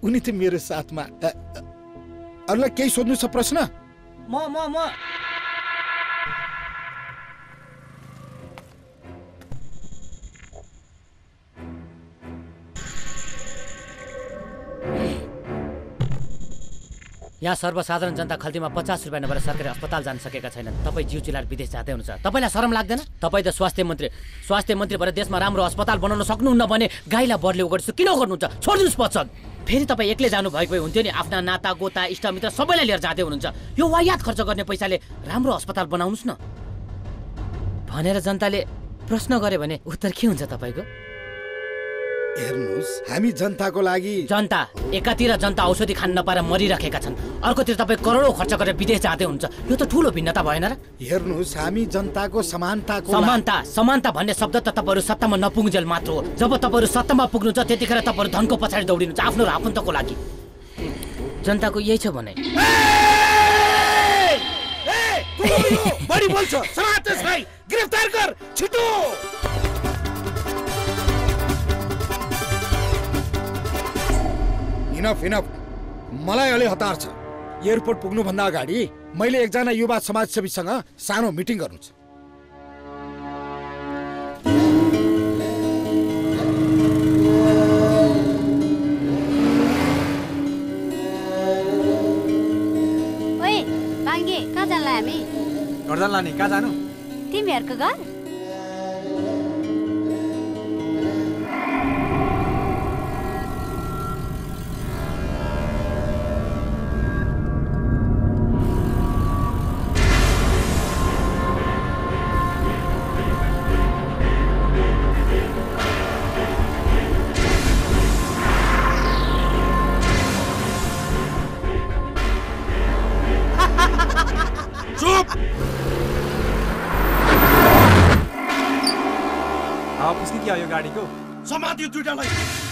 उनी त मेरो साथमा अरूलाई केही सोध्नु छ प्रश्न? म म म। यहाँ सर्वसाधारण जनता खल्तीमा पचास रुपियाँ नभएर सरकारी अस्पताल जान सकेका छैनन्। तपाईँ जिउ चिलाएर विदेश जाँदै हुनुहुन्छ। तपाईँलाई शरम लाग्दैन? तपाईँ त स्वास्थ्य मन्त्री स्वास्थ्य मन्त्री भएर देशमा राम्रो अस्पताल बनाउन सक्नुहुन्न भने गाईलाई बर्ले गर्छु किन गर्नुहुन्छ? छोडिदिनुहोस् पछन फेरि तपाईँ एक्लै जानु भएको भए हुन्थ्यो नि। आफ्ना नाता गोता इष्टमित्र सबैलाई लिएर जाँदै हुनुहुन्छ। यो वायात खर्च गर्ने पैसाले राम्रो अस्पताल बनाउनुहोस् न। भनेर जनताले प्रश्न गर्यो भने उत्तर के हुन्छ तपाईँको? हेर्नुहोस् हामी जनताको लागि जनता एकातिर जनता औषधि खान नपाएर मरिराखेका छन्। अर्कोतिर तपाईँ करोडौँ खर्च गरेर विदेश जाँदै हुन्छ यो त ठुलो भिन्नता भएन र? हेर्नुहोस् हामी जनताको समानताको समानता समानता भन्ने शब्द त तपाईँहरू सत्तामा नपुग्जेल मात्र हो। जब तपाईँहरू सत्तामा पुग्नुहुन्छ त्यतिखेर तपाईँहरू धनको पछाडि दौडिनुहुन्छ। आफ्नो र आफन्तको लागि। जनताको यही छ भने। बढी बोल्छ। गिरफ्तार गर छिटो! इनफ इनफ मलाई अलि हतार छ। एयरपोर्ट पुग्नुभन्दा अगाडि मैले एकजना युवा समाजसेवीसँग सानो मिटिङ गर्नु छ। कहाँ जानला हामी? घर जान लाने कहाँ जानु? तिमीहरूको घर? समात यो दुइटालाई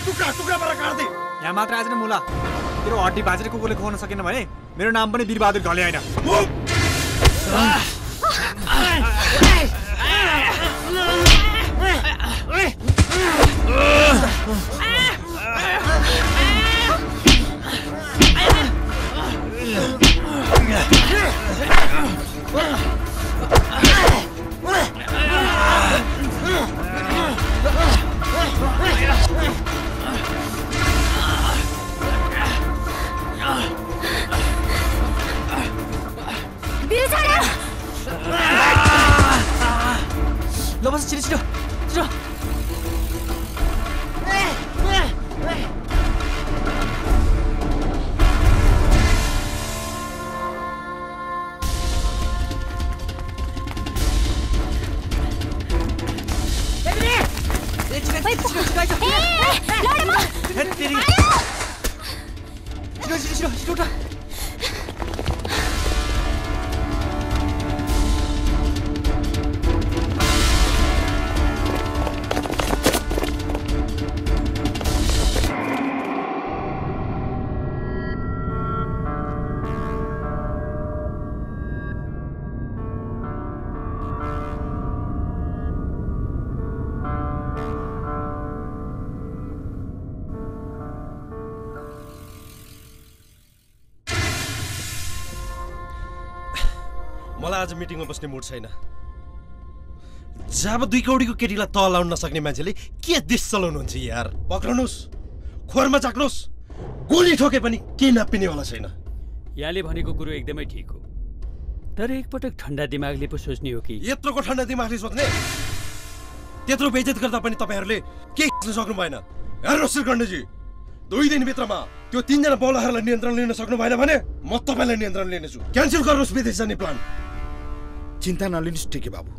टुक्रा टुक्रा पारेर काट्दै यहाँ मात्र आएछ न मुला। तेरो हड्डी भाँचेर कुकुरले खुवाउन सकेन भने मेरो नाम पनि वीरबहादुर घले होइन। मिटिङमा बस्ने मुड छैन। जब दुई कौडीको केटीलाई तल लाउन नसक्ने मान्छेले के देश चलाउनुहुन्छ यार? पक्राउनुहोस् खोरमा चाक्नुहोस् गोली ठोके पनि केही नापिनेवाला छैन। यहाँले भनेको कुरो एकदमै ठिक हो। तर एकपटक ठन्डा दिमागले पो सोच्ने हो कि। यत्रोको ठन्डा दिमागले सोच्ने? त्यत्रो बेइज्जत गर्दा पनि तपाईँहरूले केही सक्नु भएन हेर्नुहोस् श्रीकण्डजी दुई दिनभित्रमा त्यो तिनजना बौलाहरूलाई नियन्त्रण लिन सक्नु भएन भने म तपाईँलाई नियन्त्रण लिनेछु। क्यान्सल गर्नुहोस् विदेश जाने प्लान चिन्ता नलिनुहोस् टिके बाबु।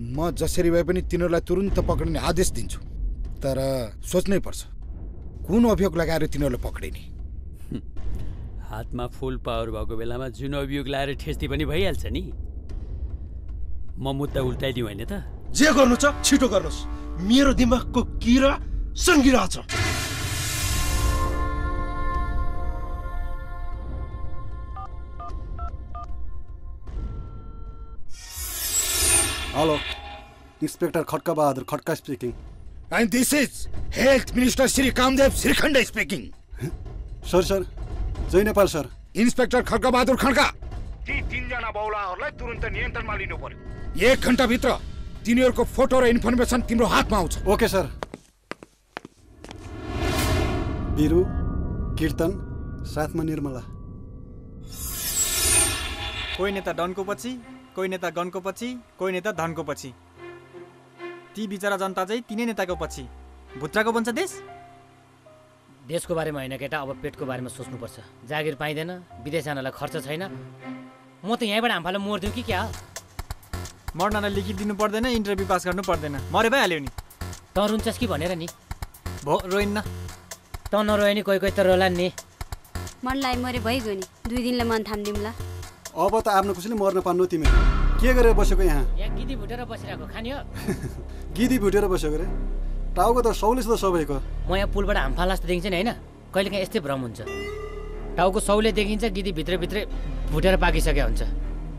म जसरी भए पनि तिनीहरूलाई तुरुन्त पक्रिने आदेश दिन्छु। तर सोच्नै पर्छ कुन अभियोग लगाएर तिनीहरूलाई पक्रिने हातमा फुल पावर भएको बेलामा जुन अभियोग लाएर ठेस्दी पनि भइहाल्छ नि। म मुद्दा उल्टाइदिउँ होइन त? जे गर्नु छ छिटो गर्नुहोस्। मेरो दिमागको किरा सङ्गिरा hello inspector Khadka Bahadur Khadka speaking and this is health minister Shri Kamdev Shrikhand speaking sir sir Jay Nepal sir inspector Khadka Bahadur Khadka ती तिनजना बौलाहरूलाई तुरन्त नियन्त्रणमा लिनु पर्यो एक घन्टाभित्र तिनीहरूको फोटो र इन्फर्मेसन तिम्रो हातमा आउँछ ओके सर बिरु कीर्तन साथमा निर्मला कोही नेता डनको पछि कोही नेता गनको पछि कोही नेता धनको पछि। ती बिचरा जनता चाहिँ तिनै नेताको पछि। भुत्राको बन्छ देश? देशको बारेमा होइन केटा अब पेटको बारेमा सोच्नुपर्छ। जागिर पाइँदैन विदेश जानलाई खर्च छैन। म त यहीँबाट हाम्फालाई मरिदिउँ कि क्या? मर्नलाई लिखित दिनु पर्दैन इन्टरभ्यू पास गर्नु पर्दैन। मरे भइहाल्यो नि। त रुन्छस् कि भनेर नि? भो रोइन्न त नरोए नि कोही कोही त रोला नि। मनलाई मरे भइगयो नि। दुई दिनलाई मन थाम्दिउँला। अब त आफ्नो खुसीले मर्न पार्नु तिमी के गरेर बसेको यहाँ? गिदी भुटेर बसिरहेको खाने हो? गिदी भुटेर बसेको रे। टाउको त सौले त सबैको। म यहाँ पुलबाट हामफाल जस्तो देखिन्छ नि होइन? कहिले काहीँ यस्तै भ्रम हुन्छ। टाउको सौले देखिन्छ गिदी भित्रभित्रै भुटेर पाकिसकेको हुन्छ।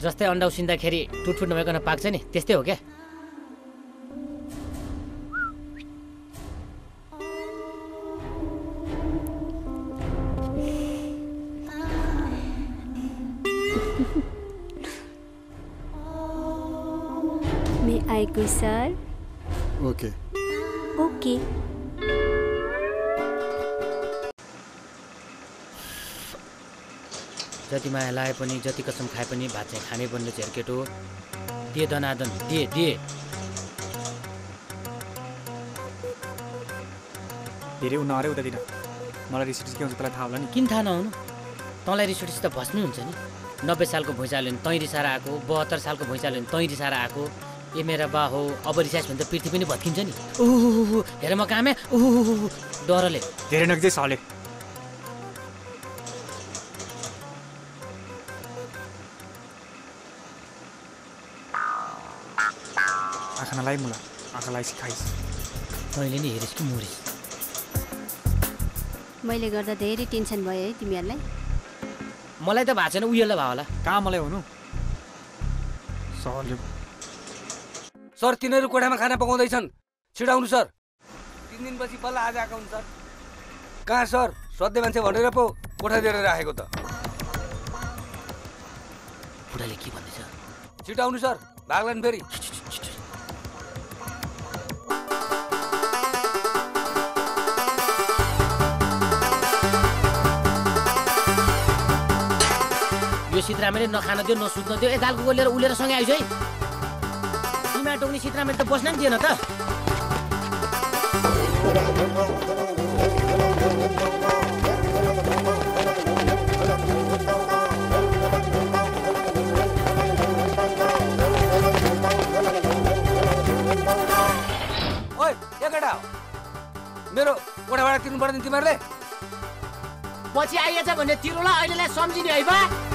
जस्तै अन्डा उसिन्दाखेरि टुटफुट नभइकन पाक्छ नि त्यस्तै हो क्या? May I sir okay okay जति माया लाए पनि जति कसम खाए पनि भात चाहिँ खानै पर्ने झेर्केटो दिए दनादन दिए दिए। धेरै उन अरे उतातिर। मलाई रिस के हुन्छ त्यसलाई थाहा होला नि। किन थाहा नहुनु? तँलाई रिस उठिस त भस्मै हुन्छ नि। नब्बे सालको भुइँचालो नि तैँ रिसाएर आएको बहत्तर सालको भुइँचालो नि तैँ रिसाएर आएको। ए मेरा बा हो अब रिसाइस भने त पृथ्वी पनि भत्किन्छ नि। उहु हेर म कामे उहु डरले। धेरै नक्दै सले आँखा नलाइ मुला आँखालाई सिकाइस। तैँले नि हेरिस् कि मरिस्। मैले गर्दा धेरै टेन्सन भयो है तिमीहरूलाई। मलाई त भएको छैन उयोलाई भयो होला। कहाँ मलाई हुनु? सरले सर तिनीहरू कोठामा खाना पकाउँदैछन्। छिटो आउनु सर। तिन दिनपछि बल्ल आज आएको हुन् सर। कहाँ सर? सधैँ मान्छे भनेर पो कोठा दिएर राखेको त। बुढाले के भन्दैछ? छिटो आउनु सर। भाग्लान् फेरि। यो सिद्रामेले नखान दियो नसुत्न दियो। एकालको गोलेर उलेर सँगै आइज है। सीमा टोक्ने सिद्रामेले त बस्न नि दिएन त। ए मेरो भाडा तिर्नु पर्दैन तिमीहरूले। पछि आइएछ भने तिरोलाई अहिलेलाई सम्झिने है बा।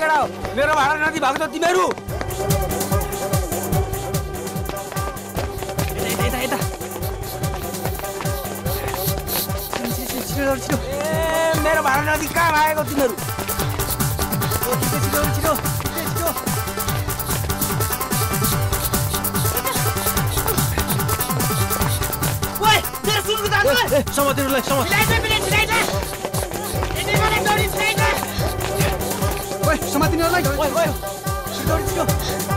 केटा हो मेरो भाडा नदी भएको त तिमीहरू। ए मेरो भाडा नदी कहाँ लागेको तिमीहरू? छिटो छिटो छिटो समातिहरूलाई ओए समातिनीहरूलाई ओए ओए छिटो छिटो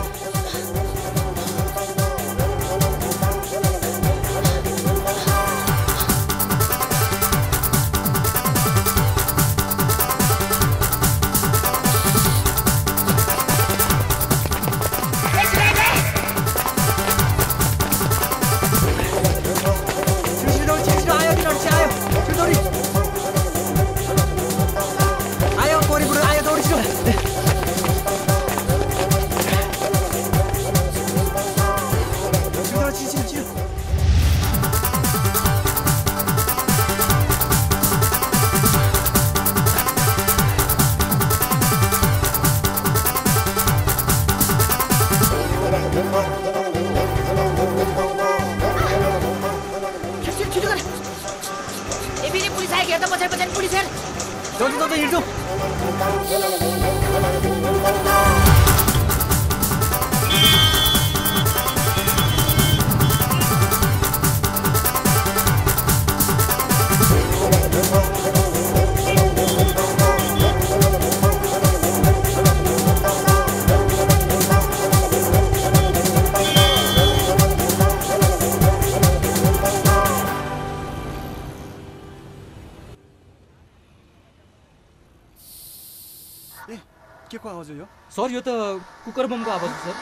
सर यो त कुकर बमको आवाज हो सर।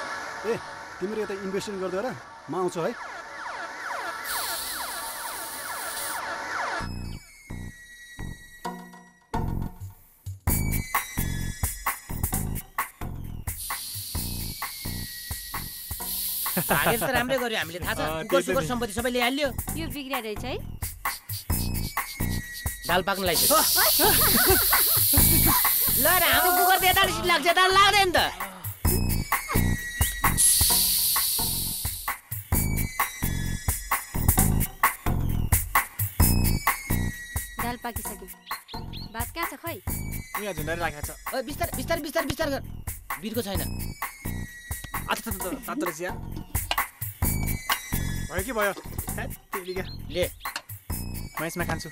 ए तिमीहरू यता इन्भेस्टिङ गर्दै र म आउँछु है। त राम्रै गर्यो हामीले थाहा छ कुकर सुकर सम्पत्ति सबै ल्याइहाल्यो। यो बिग्रिया रहेछ है। दाल पाक्नुलाई ल र हाम्रो कुकर त यता लाग्छ यता लाग्दैन त दाल पाकिसक्यो भात कहाँ छ खै यहाँ झुन्डाएर राखेको छ ओ बिस्तार बिस्तार बिस्तार बिस्तार गर बिर्को छैन अच्छा तातो रहेछ यहाँ भयो कि भयो। ले म यसमा खान्छु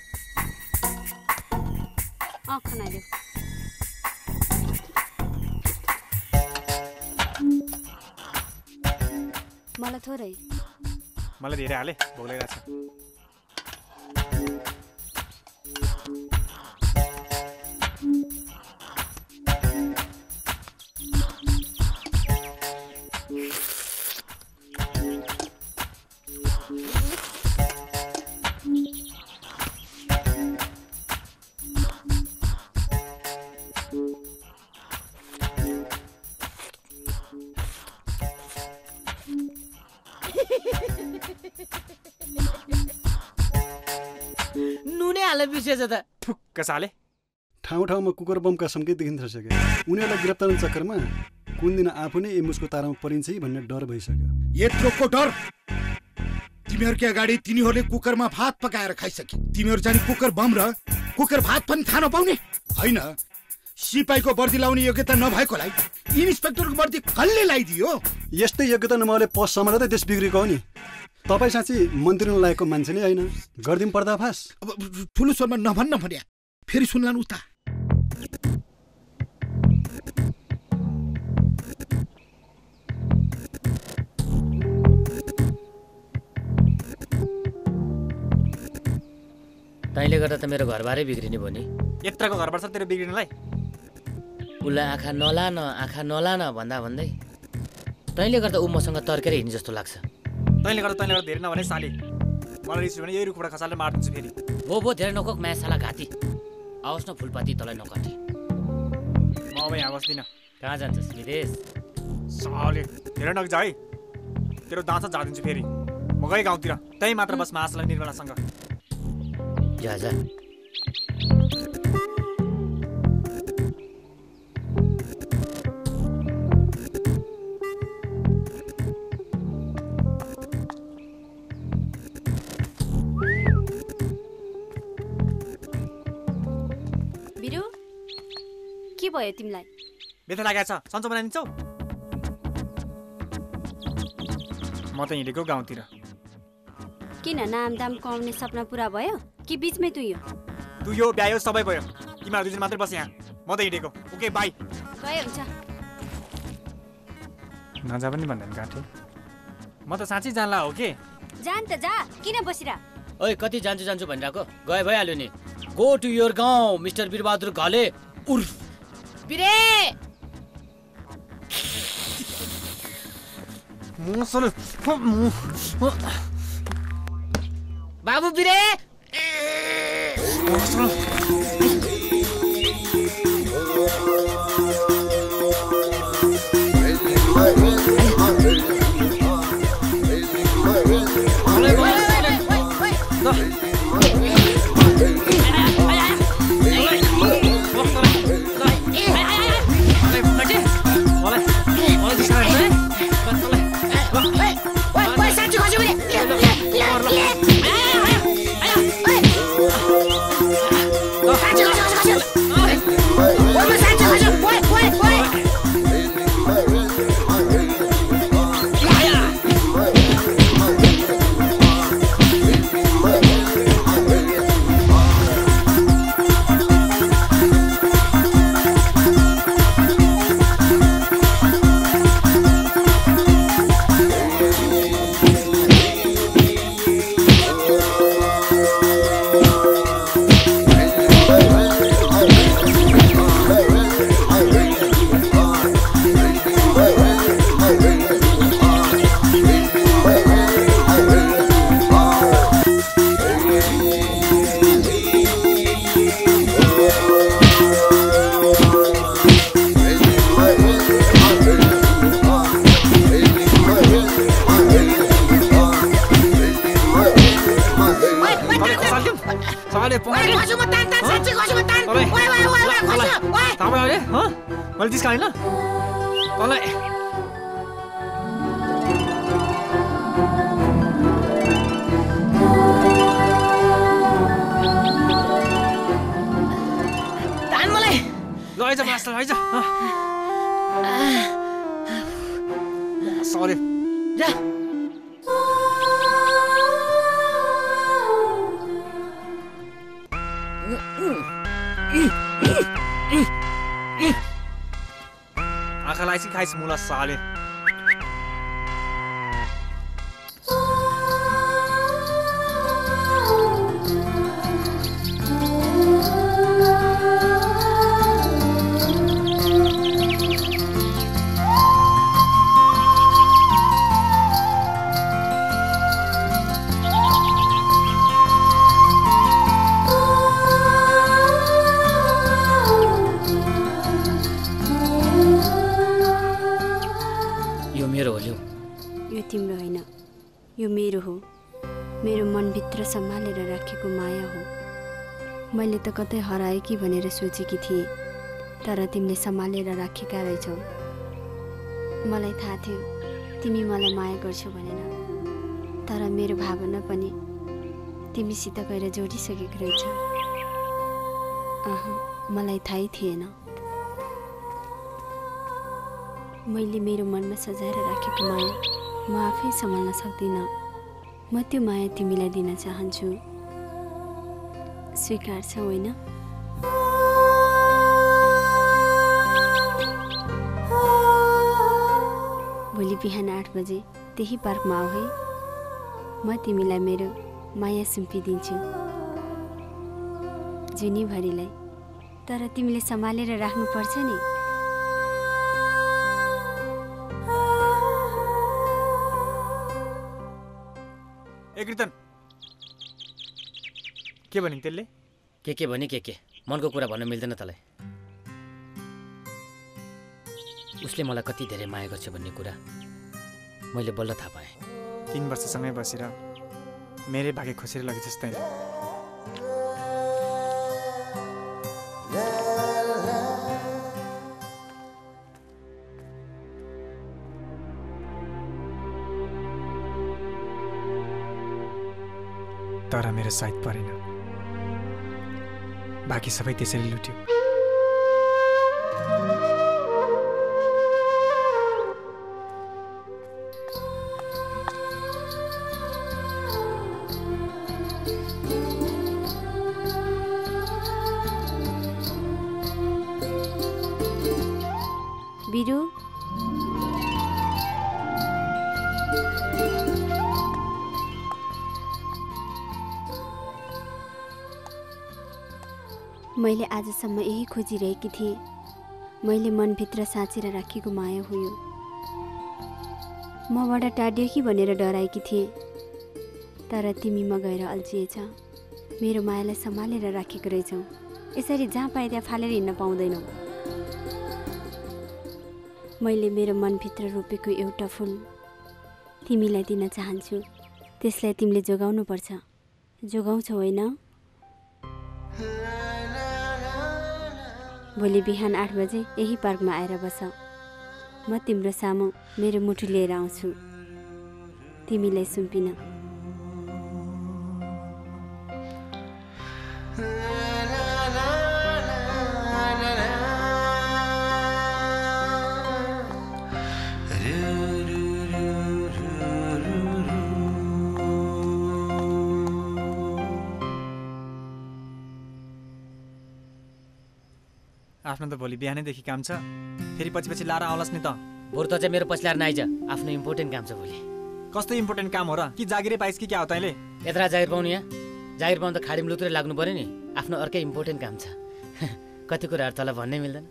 अँ खनाइदेऊ थोरै। मलाई धेरै हाले लागिरहेको छ। साले? ठाउँ ठाउँमा कुकर बमका सङ्केत देखिन थालिसक्यो उनीहरूलाई गिरफ्तार चक्करमा कुन दिन आफू नै एम्बुसको तारामा परिन्छ है भन्ने डर भइसक्यो। यत्रोको डर! तिमीहरूकै अगाडि तिनीहरूले कुकरमा भात पकाएर खाइसके। तिमीहरू चाहिँ कुकर बम र कुकर भात पनि खान पाउने होइन सिपाहीको वर्दी लाउने योग्यता नभएकोलाई इन्सपेक्टरको वर्दी कसले लगाइदियो यस्तै योग्यता नभएले पस सम्हालेर देश बिग्रेको हो नि। तपाईँ साँच्ची मन्त्री लायकको मान्छे नै होइन। गरिदिउँ पर्दाफास अब ठुलो स्वरमा नभन्न भन्या फेरि सुन्लान् उता। तैँले गर्दा त मेरो घरबारै बिग्रिने भयो नि। यत्रको घरबाट छ तेरो बिग्रिनलाई? उसलाई आँखा नलान आँखा नलान भन्दा भन्दै। तैँले गर्दा ऊ मसँग तर्केर हिँड्ने जस्तो लाग्छ। तैँले गर्दा तैँले गर्दा धेरै नभने साले। मलाई रिस भने यही रुखबाट खसालेर मारिदिन्छु फेरि। भो भो धेरै नकोक माया साला घाँती। आओस् न फुलपाती तँलाई नकटे। म अब यहाँ बस्दिनँ। कहाँ जान्छस् विदेश साले धेरै है। तेरो दाँत झारिदिन्छु फेरि। म गएँ गाउँतिर। त्यही मात्र बसमा आसला निर्मलासँग। जा जा। भयो तिमीलाई? बेथा लागेको छ। सन्चो बनाइदिन्छौ म त हिँडेको गाउँतिर। किन नाम दाम कमाउने सपना पुरा भयो? कि बिचमै तुयो तु यो ब्यायो सबै भयो। तिमीहरू दुईजना मात्रै बस यहाँ। म त हिँडेको। Okay bye. गए हुन्छ। नजा पनि भन्दैन काटे म त साँच्चै जानला हो के? जान त जा। किन बसिरा ओइ कति जान्छु जान्छु भनिरहेको। गए भइहाल्यो नि। गो टु योर गाउँ मिस्टर वीरबहादुर घले। उर्फ। Bire! もうそれもうバブビレーもうそれ मेरो मनभित्र सम्हालेर राखेको माया हो। मैले त कतै हराएँ कि भनेर सोचेकी थिएँ तर तिमीले सम्हालेर राखेका रहेछौ। मलाई थाहा थियो तिमी मलाई माया गर्छौ भनेर। तर मेरो भावना पनि तिमीसित गएर जोडिसकेको रहेछ। मलाई थाहै थिएन। मैले मेरो मनमा सजाएर राखेको माया म आफै सम्हाल्न सक्दिनँ। म त्यो माया तिमीलाई दिन चाहन्छु। स्वीकार छ होइन? भोलि बिहान आठ बजे त्यही पार्कमा आऊ है। म तिमीलाई मेरो माया सुम्पिदिन्छु जुनीभरिलाई तर तिमीले सम्हालेर राख्नुपर्छ नि। के भनिन् त्यसले? के के भने के के? मनको कुरा भन्न मिल्दैन तँलाई। उसले मलाई कति धेरै माया गर्छ भन्ने कुरा मैले बल्ल थाहा पाएँ। तिन वर्षसँगै बसेर मेरै भाग्य खोसेर लगे जस्तै। तर मेरो साइत परेन। बाँकी सबै त्यसरी लुट्यो। खोजिरहेकी थिएँ। मैले मनभित्र साँचेर राखेको माया हो यो मबाट टाढियो कि भनेर डराएकी थिएँ। तर तिमीमा गएर अल्झिएछ। मेरो मायालाई सम्हालेर राखेको रहेछौ। यसरी जहाँ पाए त्यहाँ फालेर हिँड्न पाउँदैनौ। मैले मेरो मनभित्र रोपेको एउटा फुल तिमीलाई दिन चाहन्छु। त्यसलाई तिमीले जोगाउनुपर्छ। जोगाउँछौ होइन? भोलि बिहान आठ बजे यही पार्कमा आएर बस। म तिम्रो सामु मेरो मुठु लिएर आउँछु। तिमीलाई सुम्पिन। आफ्नो त भोलि बिहानैदेखि काम छ। फेरि पछि पछि लाएर आउलास् नि त। बरु त चाहिँ मेरो पछि ल्याएर नआइज आफ्नो इम्पोर्टेन्ट काम छ भोलि। कस्तो इम्पोर्टेन्ट काम हो र? कि जागिरै पाइस् कि क्या हो तैँले? यत्रा जागिर पाउनु यहाँ। जागिर पाउनु त खाडीमा लुत्रै लाग्नु पऱ्यो नि। आफ्नो अर्कै इम्पोर्टेन्ट काम छ। कति कुराहरू तँलाई भन्नै मिल्दैन।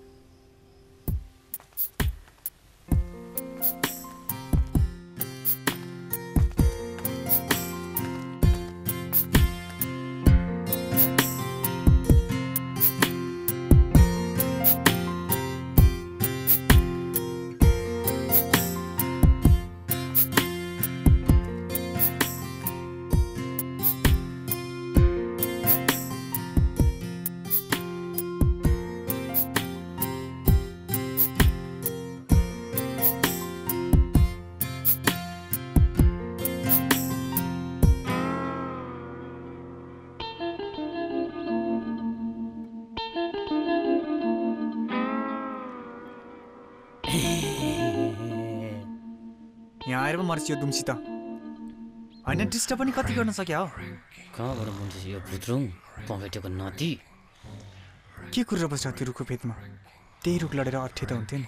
यहाँ आएर पो मर्छ यो दुम्सी त होइन डिस्टर्ब पनि कति गर्न सक्यो हो कहाँबाट बुझ्दैछ यो भुत्रुङ पमेटेको नदी के कुरेर बस्छ त्यो रुखको फेदमा त्यही रुख लडेर त हुन्थ्यो नि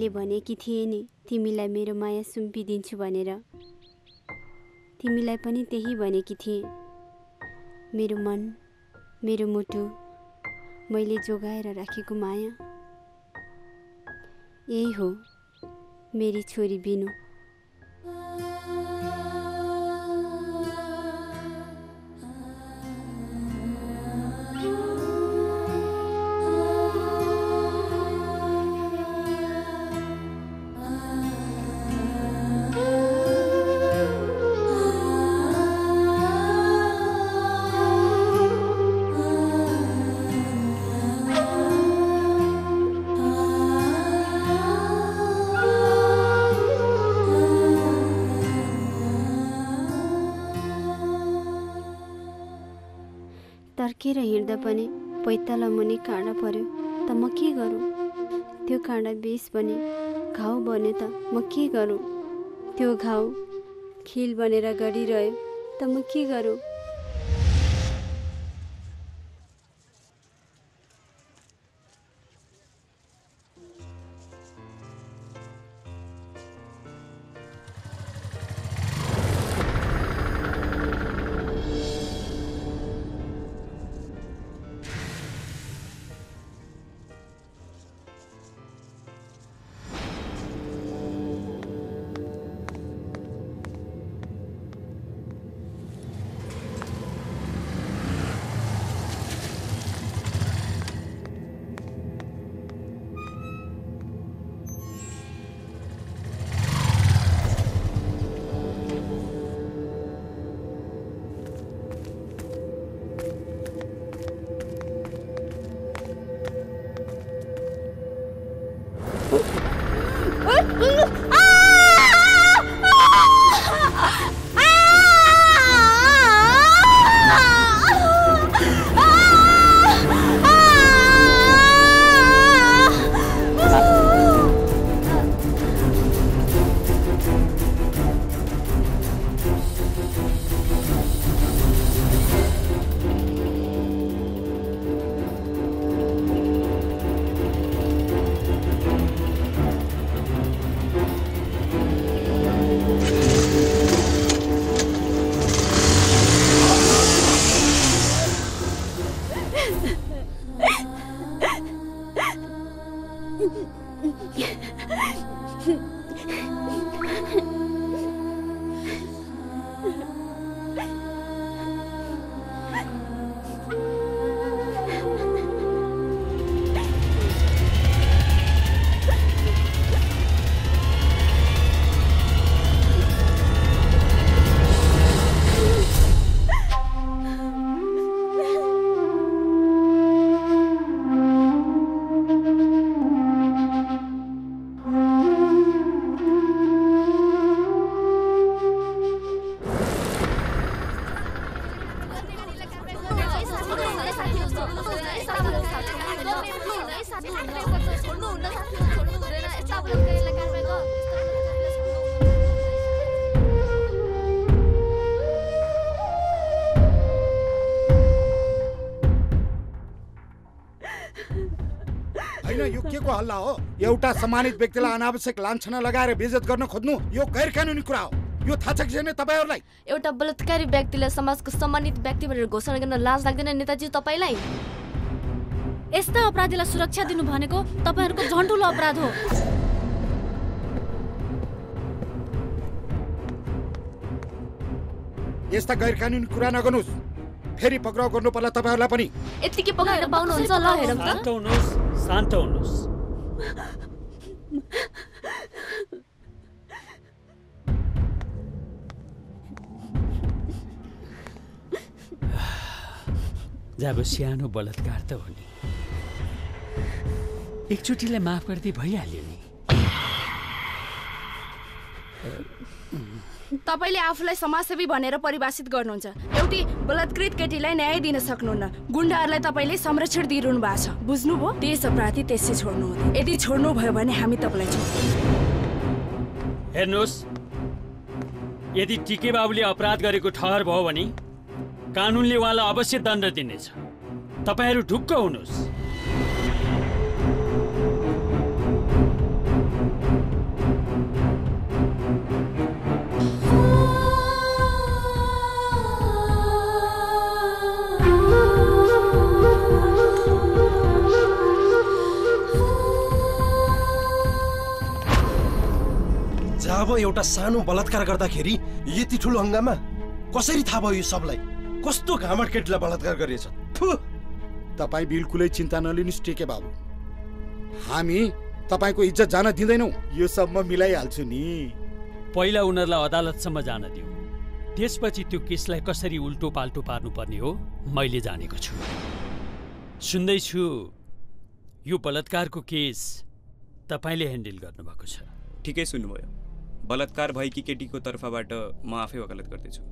मैले भनेकी थिएँ नि तिमीलाई मेरो माया सुम्पिदिन्छु भनेर। तिमीलाई पनि त्यही भनेकी थिएँ। मेरो मन मेरो मुटु मैले जोगाएर राखेको माया। यही हो मेरी छोरी बिनु। फर्केर हिँड्दा पनि पैताला मुनि काँडा पर्यो। त म के गरौँ? त्यो काँडा बिस बने घाउ बन्यो त म के गरौँ? त्यो घाउ खिल बनेर गरिरह्यो त म के गरौँ? हल्ला हो। एउटा सम्मानित व्यक्तिलाई अनावश्यक लान्छना लगाएर बेइज्जत गर्न खोज्नु यो गैर कानुनी कुरा हो। यो थाहा छ कि छैन तपाईँहरूलाई? एउटा बलात्कारी व्यक्तिलाई समाजको सम्मानित व्यक्ति भनेर घोषणा गर्न लाज लाग्दैन नेताजी तपाईँलाई? यस्ता अपराधीलाई सुरक्षा दिनु भनेको तपाईँहरूको झन् ठुलो अपराध हो। यस्ता गैर कानुनी कुरा नगर्नुहोस्। फेरि पक्राउ गर्नु पर्ला तपाईँहरूलाई पनि। यत्तिकै पकाएर पाउनुहुन्छ ल हेरौँ त शान्त हुनुहोस् शान्त हुनुहोस्। जब सानो बलात्कार त हो नि। एकचोटिलाई माफ गरिदिए भइहाल्यो नि। तपाईँले आफूलाई समाजसेवी भनेर परिभाषित गर्नुहुन्छ। एउटी बलात्कृत केटीलाई न्याय दिन सक्नुहुन्न। गुन्डाहरूलाई तपाईँले संरक्षण दिइरहनु भएको छ। बुझ्नुभयो देश अपराधी त्यसै छोड्नु यदि छोड्नु भयो भने हामी तपाईँलाई हेर्नुहोस्। यदि टिके बाबुले अपराध गरेको ठहर भयो भने कानुनले उहाँलाई अवश्य दण्ड दिनेछ। तपाईँहरू ढुक्क हुनुहोस्। जब एउटा सानो बलात्कार गर्दाखेरि यति ठुलो हङ्गामा कसरी थाहा भयो यो सबलाई? कस्तो घामट केटीलाई बलात्कार गरिएछ? थु! तपाईँ बिल्कुलै चिन्ता नलिनुहोस् टेके बाबु। हामी तपाईँको इज्जत जान दिँदैनौँ। यो सब म मिलाइहाल्छु नि। पहिला उनीहरूलाई अदालतसम्म जान दिऊ त्यसपछि त्यो केसलाई कसरी उल्टो पाल्टो पार्नुपर्ने हो मैले जानेको छु। सुन्दैछु यो बलात्कारको केस तपाईँले ह्यान्डल गर्नुभएको छ। ठिकै सुन्नुभयो। बलात्कार भएकी केटीको तर्फबाट म आफै वकालत गर्दैछु।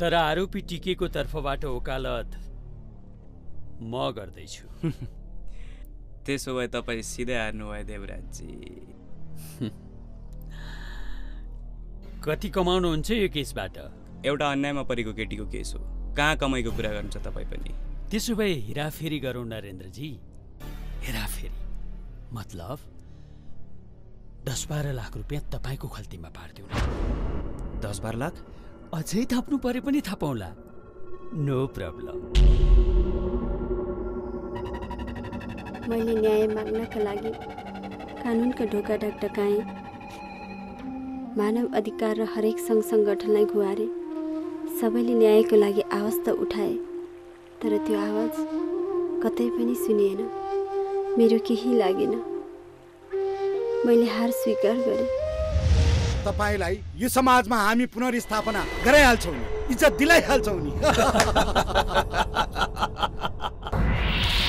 तर आरोपी टिकेको तर्फबाट वकालत म गर्दैछु। त्यसो भए तपाईँ सिधै हार्नुभयो देवराजजी। कति कमाउनुहुन्छ यो केसबाट? एउटा अन्यायमा परेको केटीको केस हो। कहाँ कमाइको कुरा गर्नुहुन्छ तपाईँ पनि? त्यसो भए हेराफेरी गरौँ नरेन्द्रजी। हेराफेरी मतलब? दस बाह्र लाख रुपियाँ तपाईँको खल्तीमा पारिदिउँ दस बाह्र लाख? अझै थप्नु परे पनि थपौँला नो प्रब्लम मैले न्याय माग्नका लागि कानुनका ढोका ढकढकाएँ। मानव अधिकार र हरेक सङ्घ सङ्गठनलाई गुहारे सबैले न्यायको लागि आवाज त उठाए तर त्यो आवाज कतै पनि सुनिएन। मेरो केही लागेन। मैले हार स्वीकार गरेँ। तपाईँलाई यो समाजमा हामी पुनर्स्थापना गराइहाल्छौँ नि। इज्जत दिलाइहाल्छौँ नि।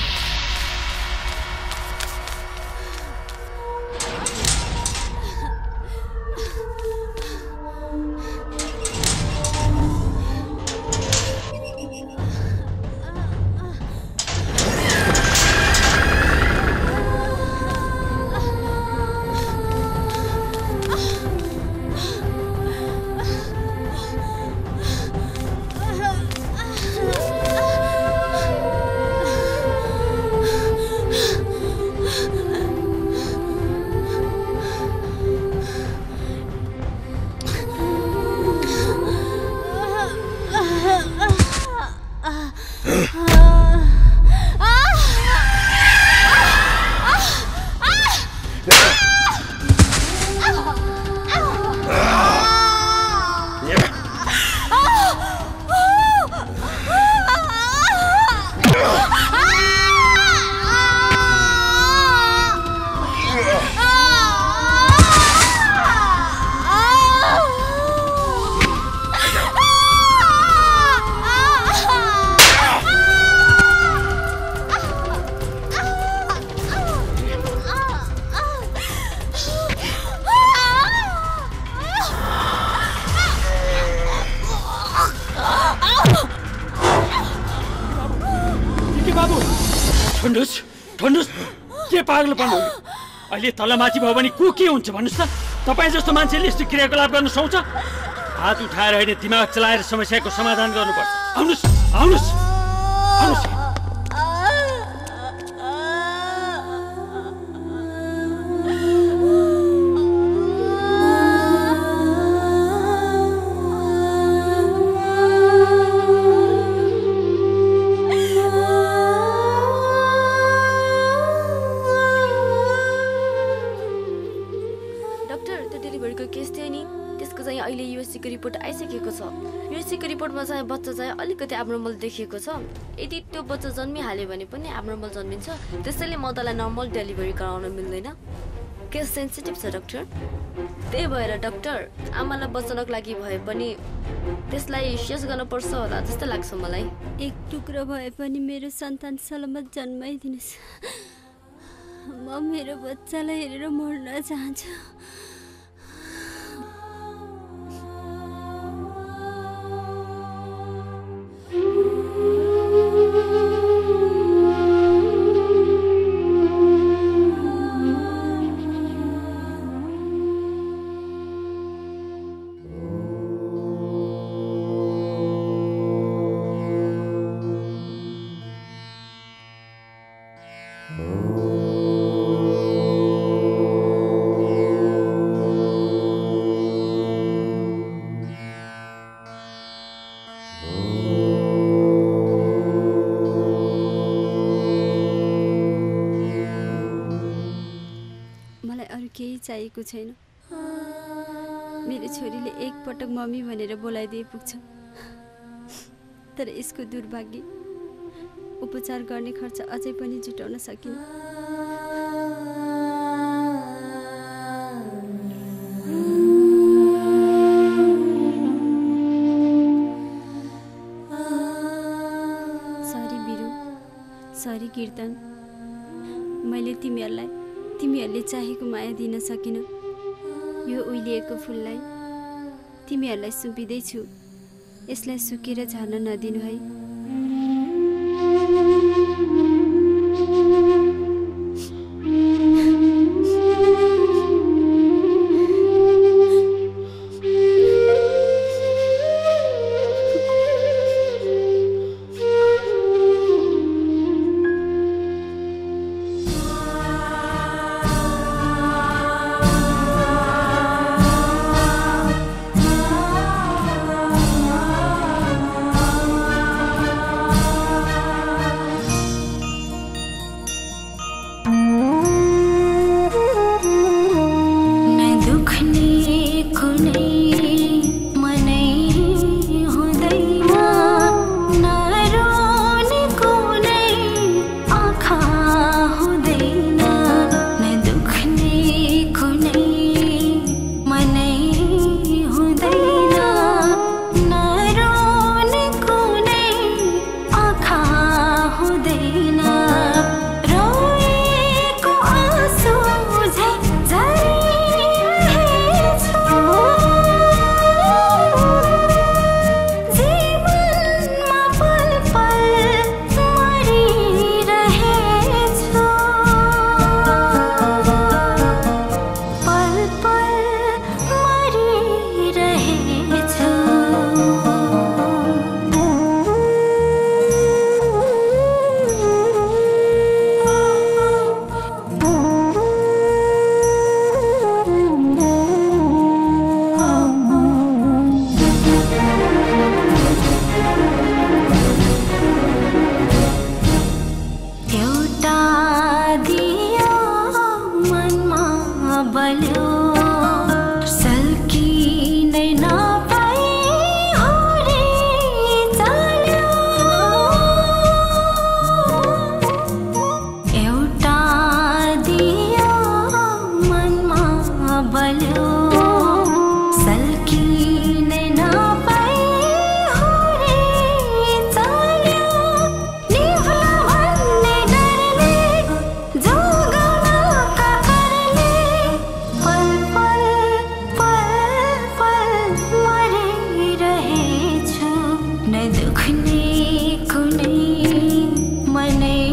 अहिले तलमाथि भयो भने को के हुन्छ भन्नुहोस् त? तपाईँ जस्तो मान्छेले यस्तो क्रियाकलाप गर्न सक्छ? हात उठाएर होइन दिमाग चलाएर समस्याको समाधान गर्नुपर्छ। आउनुहोस् आउनुहोस् आउनुहोस्। अलिकति एब्नर्मल देखिएको छ। यदि त्यो बच्चा जन्मिहाल्यो भने पनि एब्नर्मल जन्मिन्छ। त्यसैले म तँलाई नर्मल डेलिभरी गराउन मिल्दैन। केस सेन्सिटिभ छ डक्टर। त्यही भएर डक्टर आमालाई बचाउनको लागि भए पनि त्यसलाई सेस गर्नुपर्छ होला जस्तो लाग्छ मलाई। एक टुक्रो भए पनि मेरो सन्तान सलामत जन्माइदिनुहोस् म मेरो बच्चालाई हेरेर मर्न चाहन्छु। मलाई अरू केही चाहिएको छैन। मेरो छोरीले एकपटक मम्मी भनेर बोलाइदिए पुग्छ। तर यसको दुर्भाग्य उपचार गर्ने खर्च अझै पनि जुटाउन सकिनँ। सरी बिरु सरी कीर्तन। मैले तिमीहरूलाई तिमीहरूले चाहेको माया दिन सकिनँ। यो उहिलिएको फुललाई तिमीहरूलाई सुम्पिँदैछु। यसलाई सुकेर झर्न नदिनु है। राख्ने कुनै मनै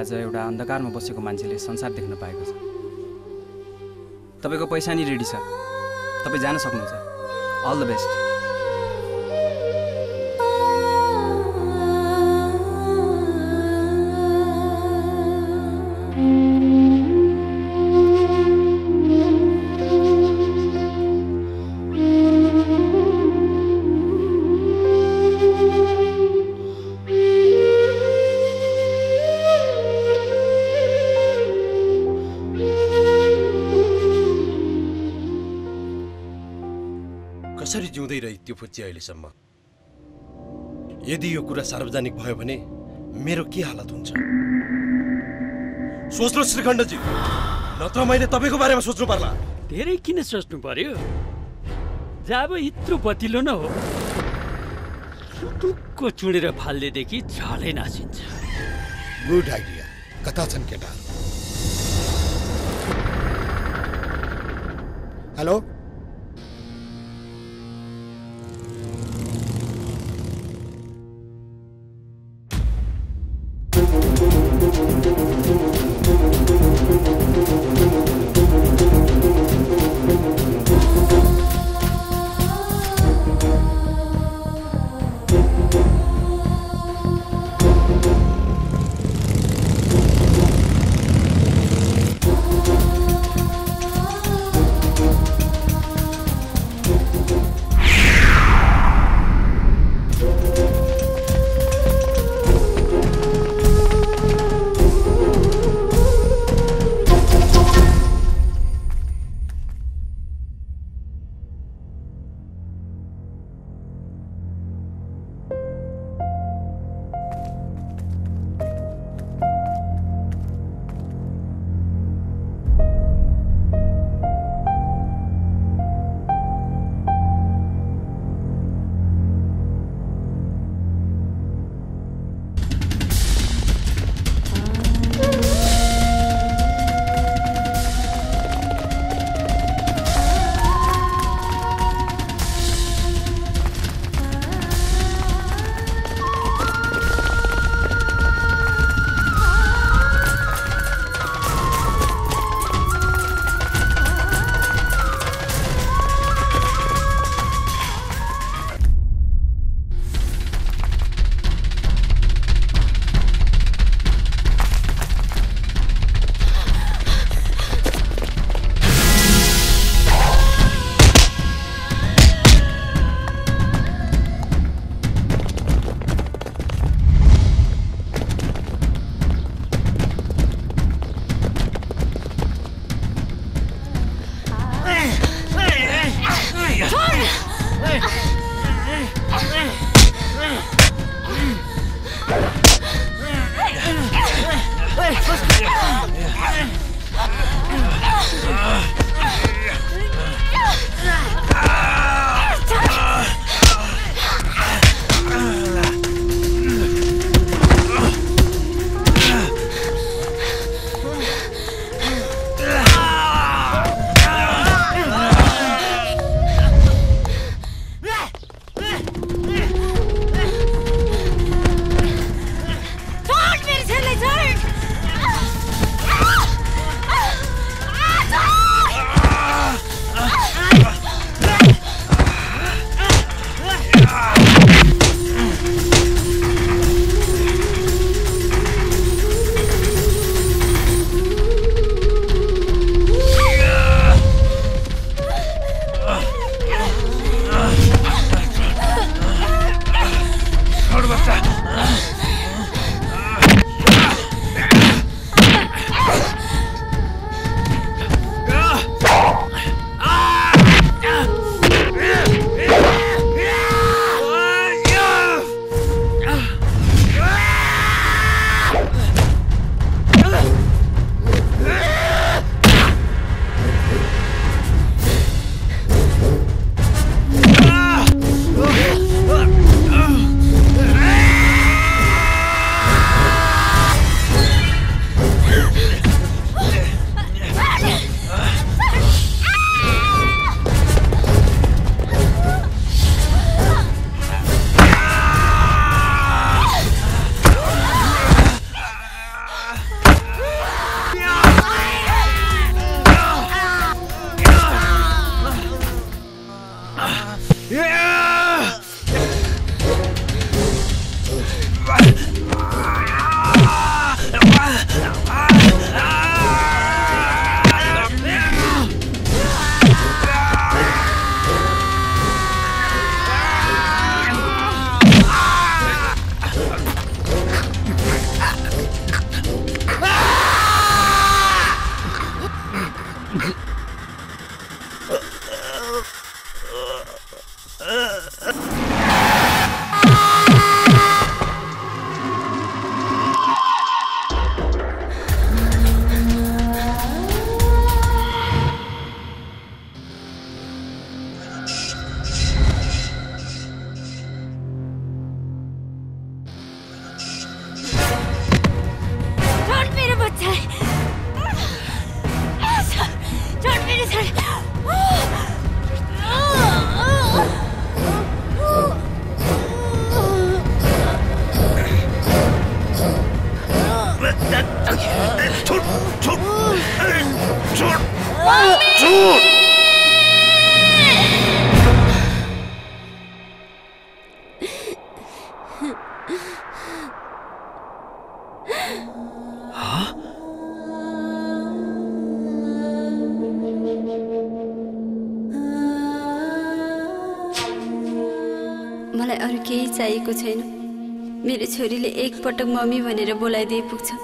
आज एउटा अन्धकारमा बसेको मान्छेले संसार देख्न पाएको छ। तपाईँको पैसा नि रेडी छ। तपाईँ जान सक्नुहुन्छ। अल द बेस्ट जिउँदै रही त्यो फुच्ची अहिलेसम्म। यदि यो कुरा सार्वजनिक भयो भने मेरो के हालत हुन्छ? सोच्नु श्रीखण्डजी नत्र मैले तपाईँको बारेमा सोच्नु पर्ला। धेरै किन सोच्नु पर्यो? जब यत्रो पतिलो न हो। सुटुक्क चुडेर फाल्देदेखि झलै नासिन्छ गुड आइडिया कता छन् केटा हेलो चाहिएको छैन। मेरो छोरीले एकपटक मम्मी भनेर बोलाइदिए पुग्छ।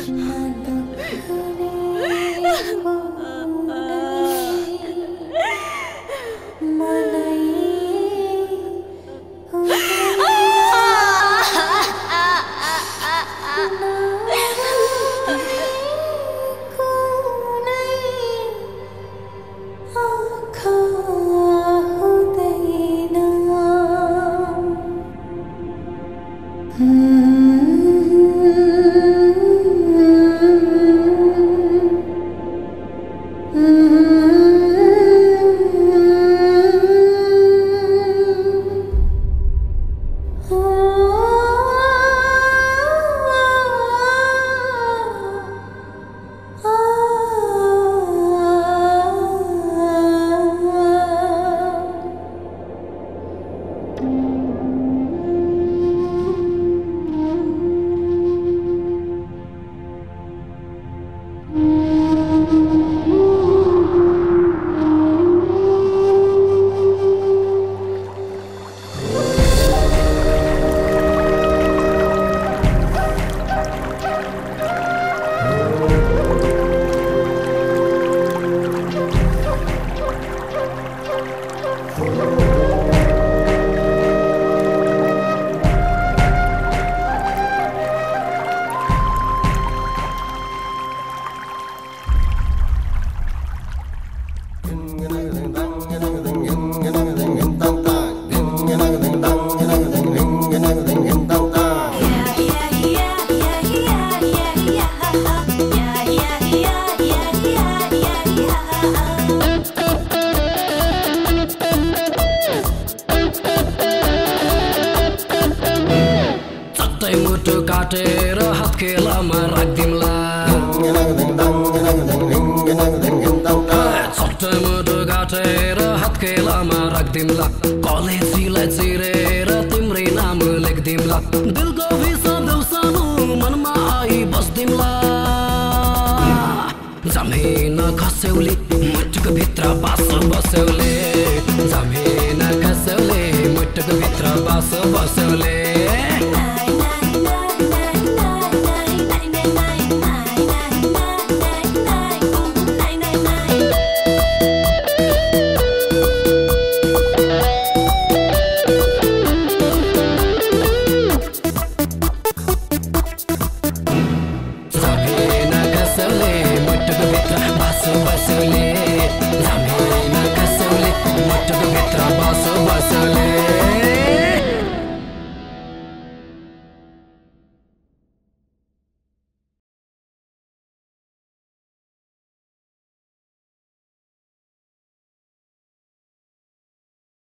花の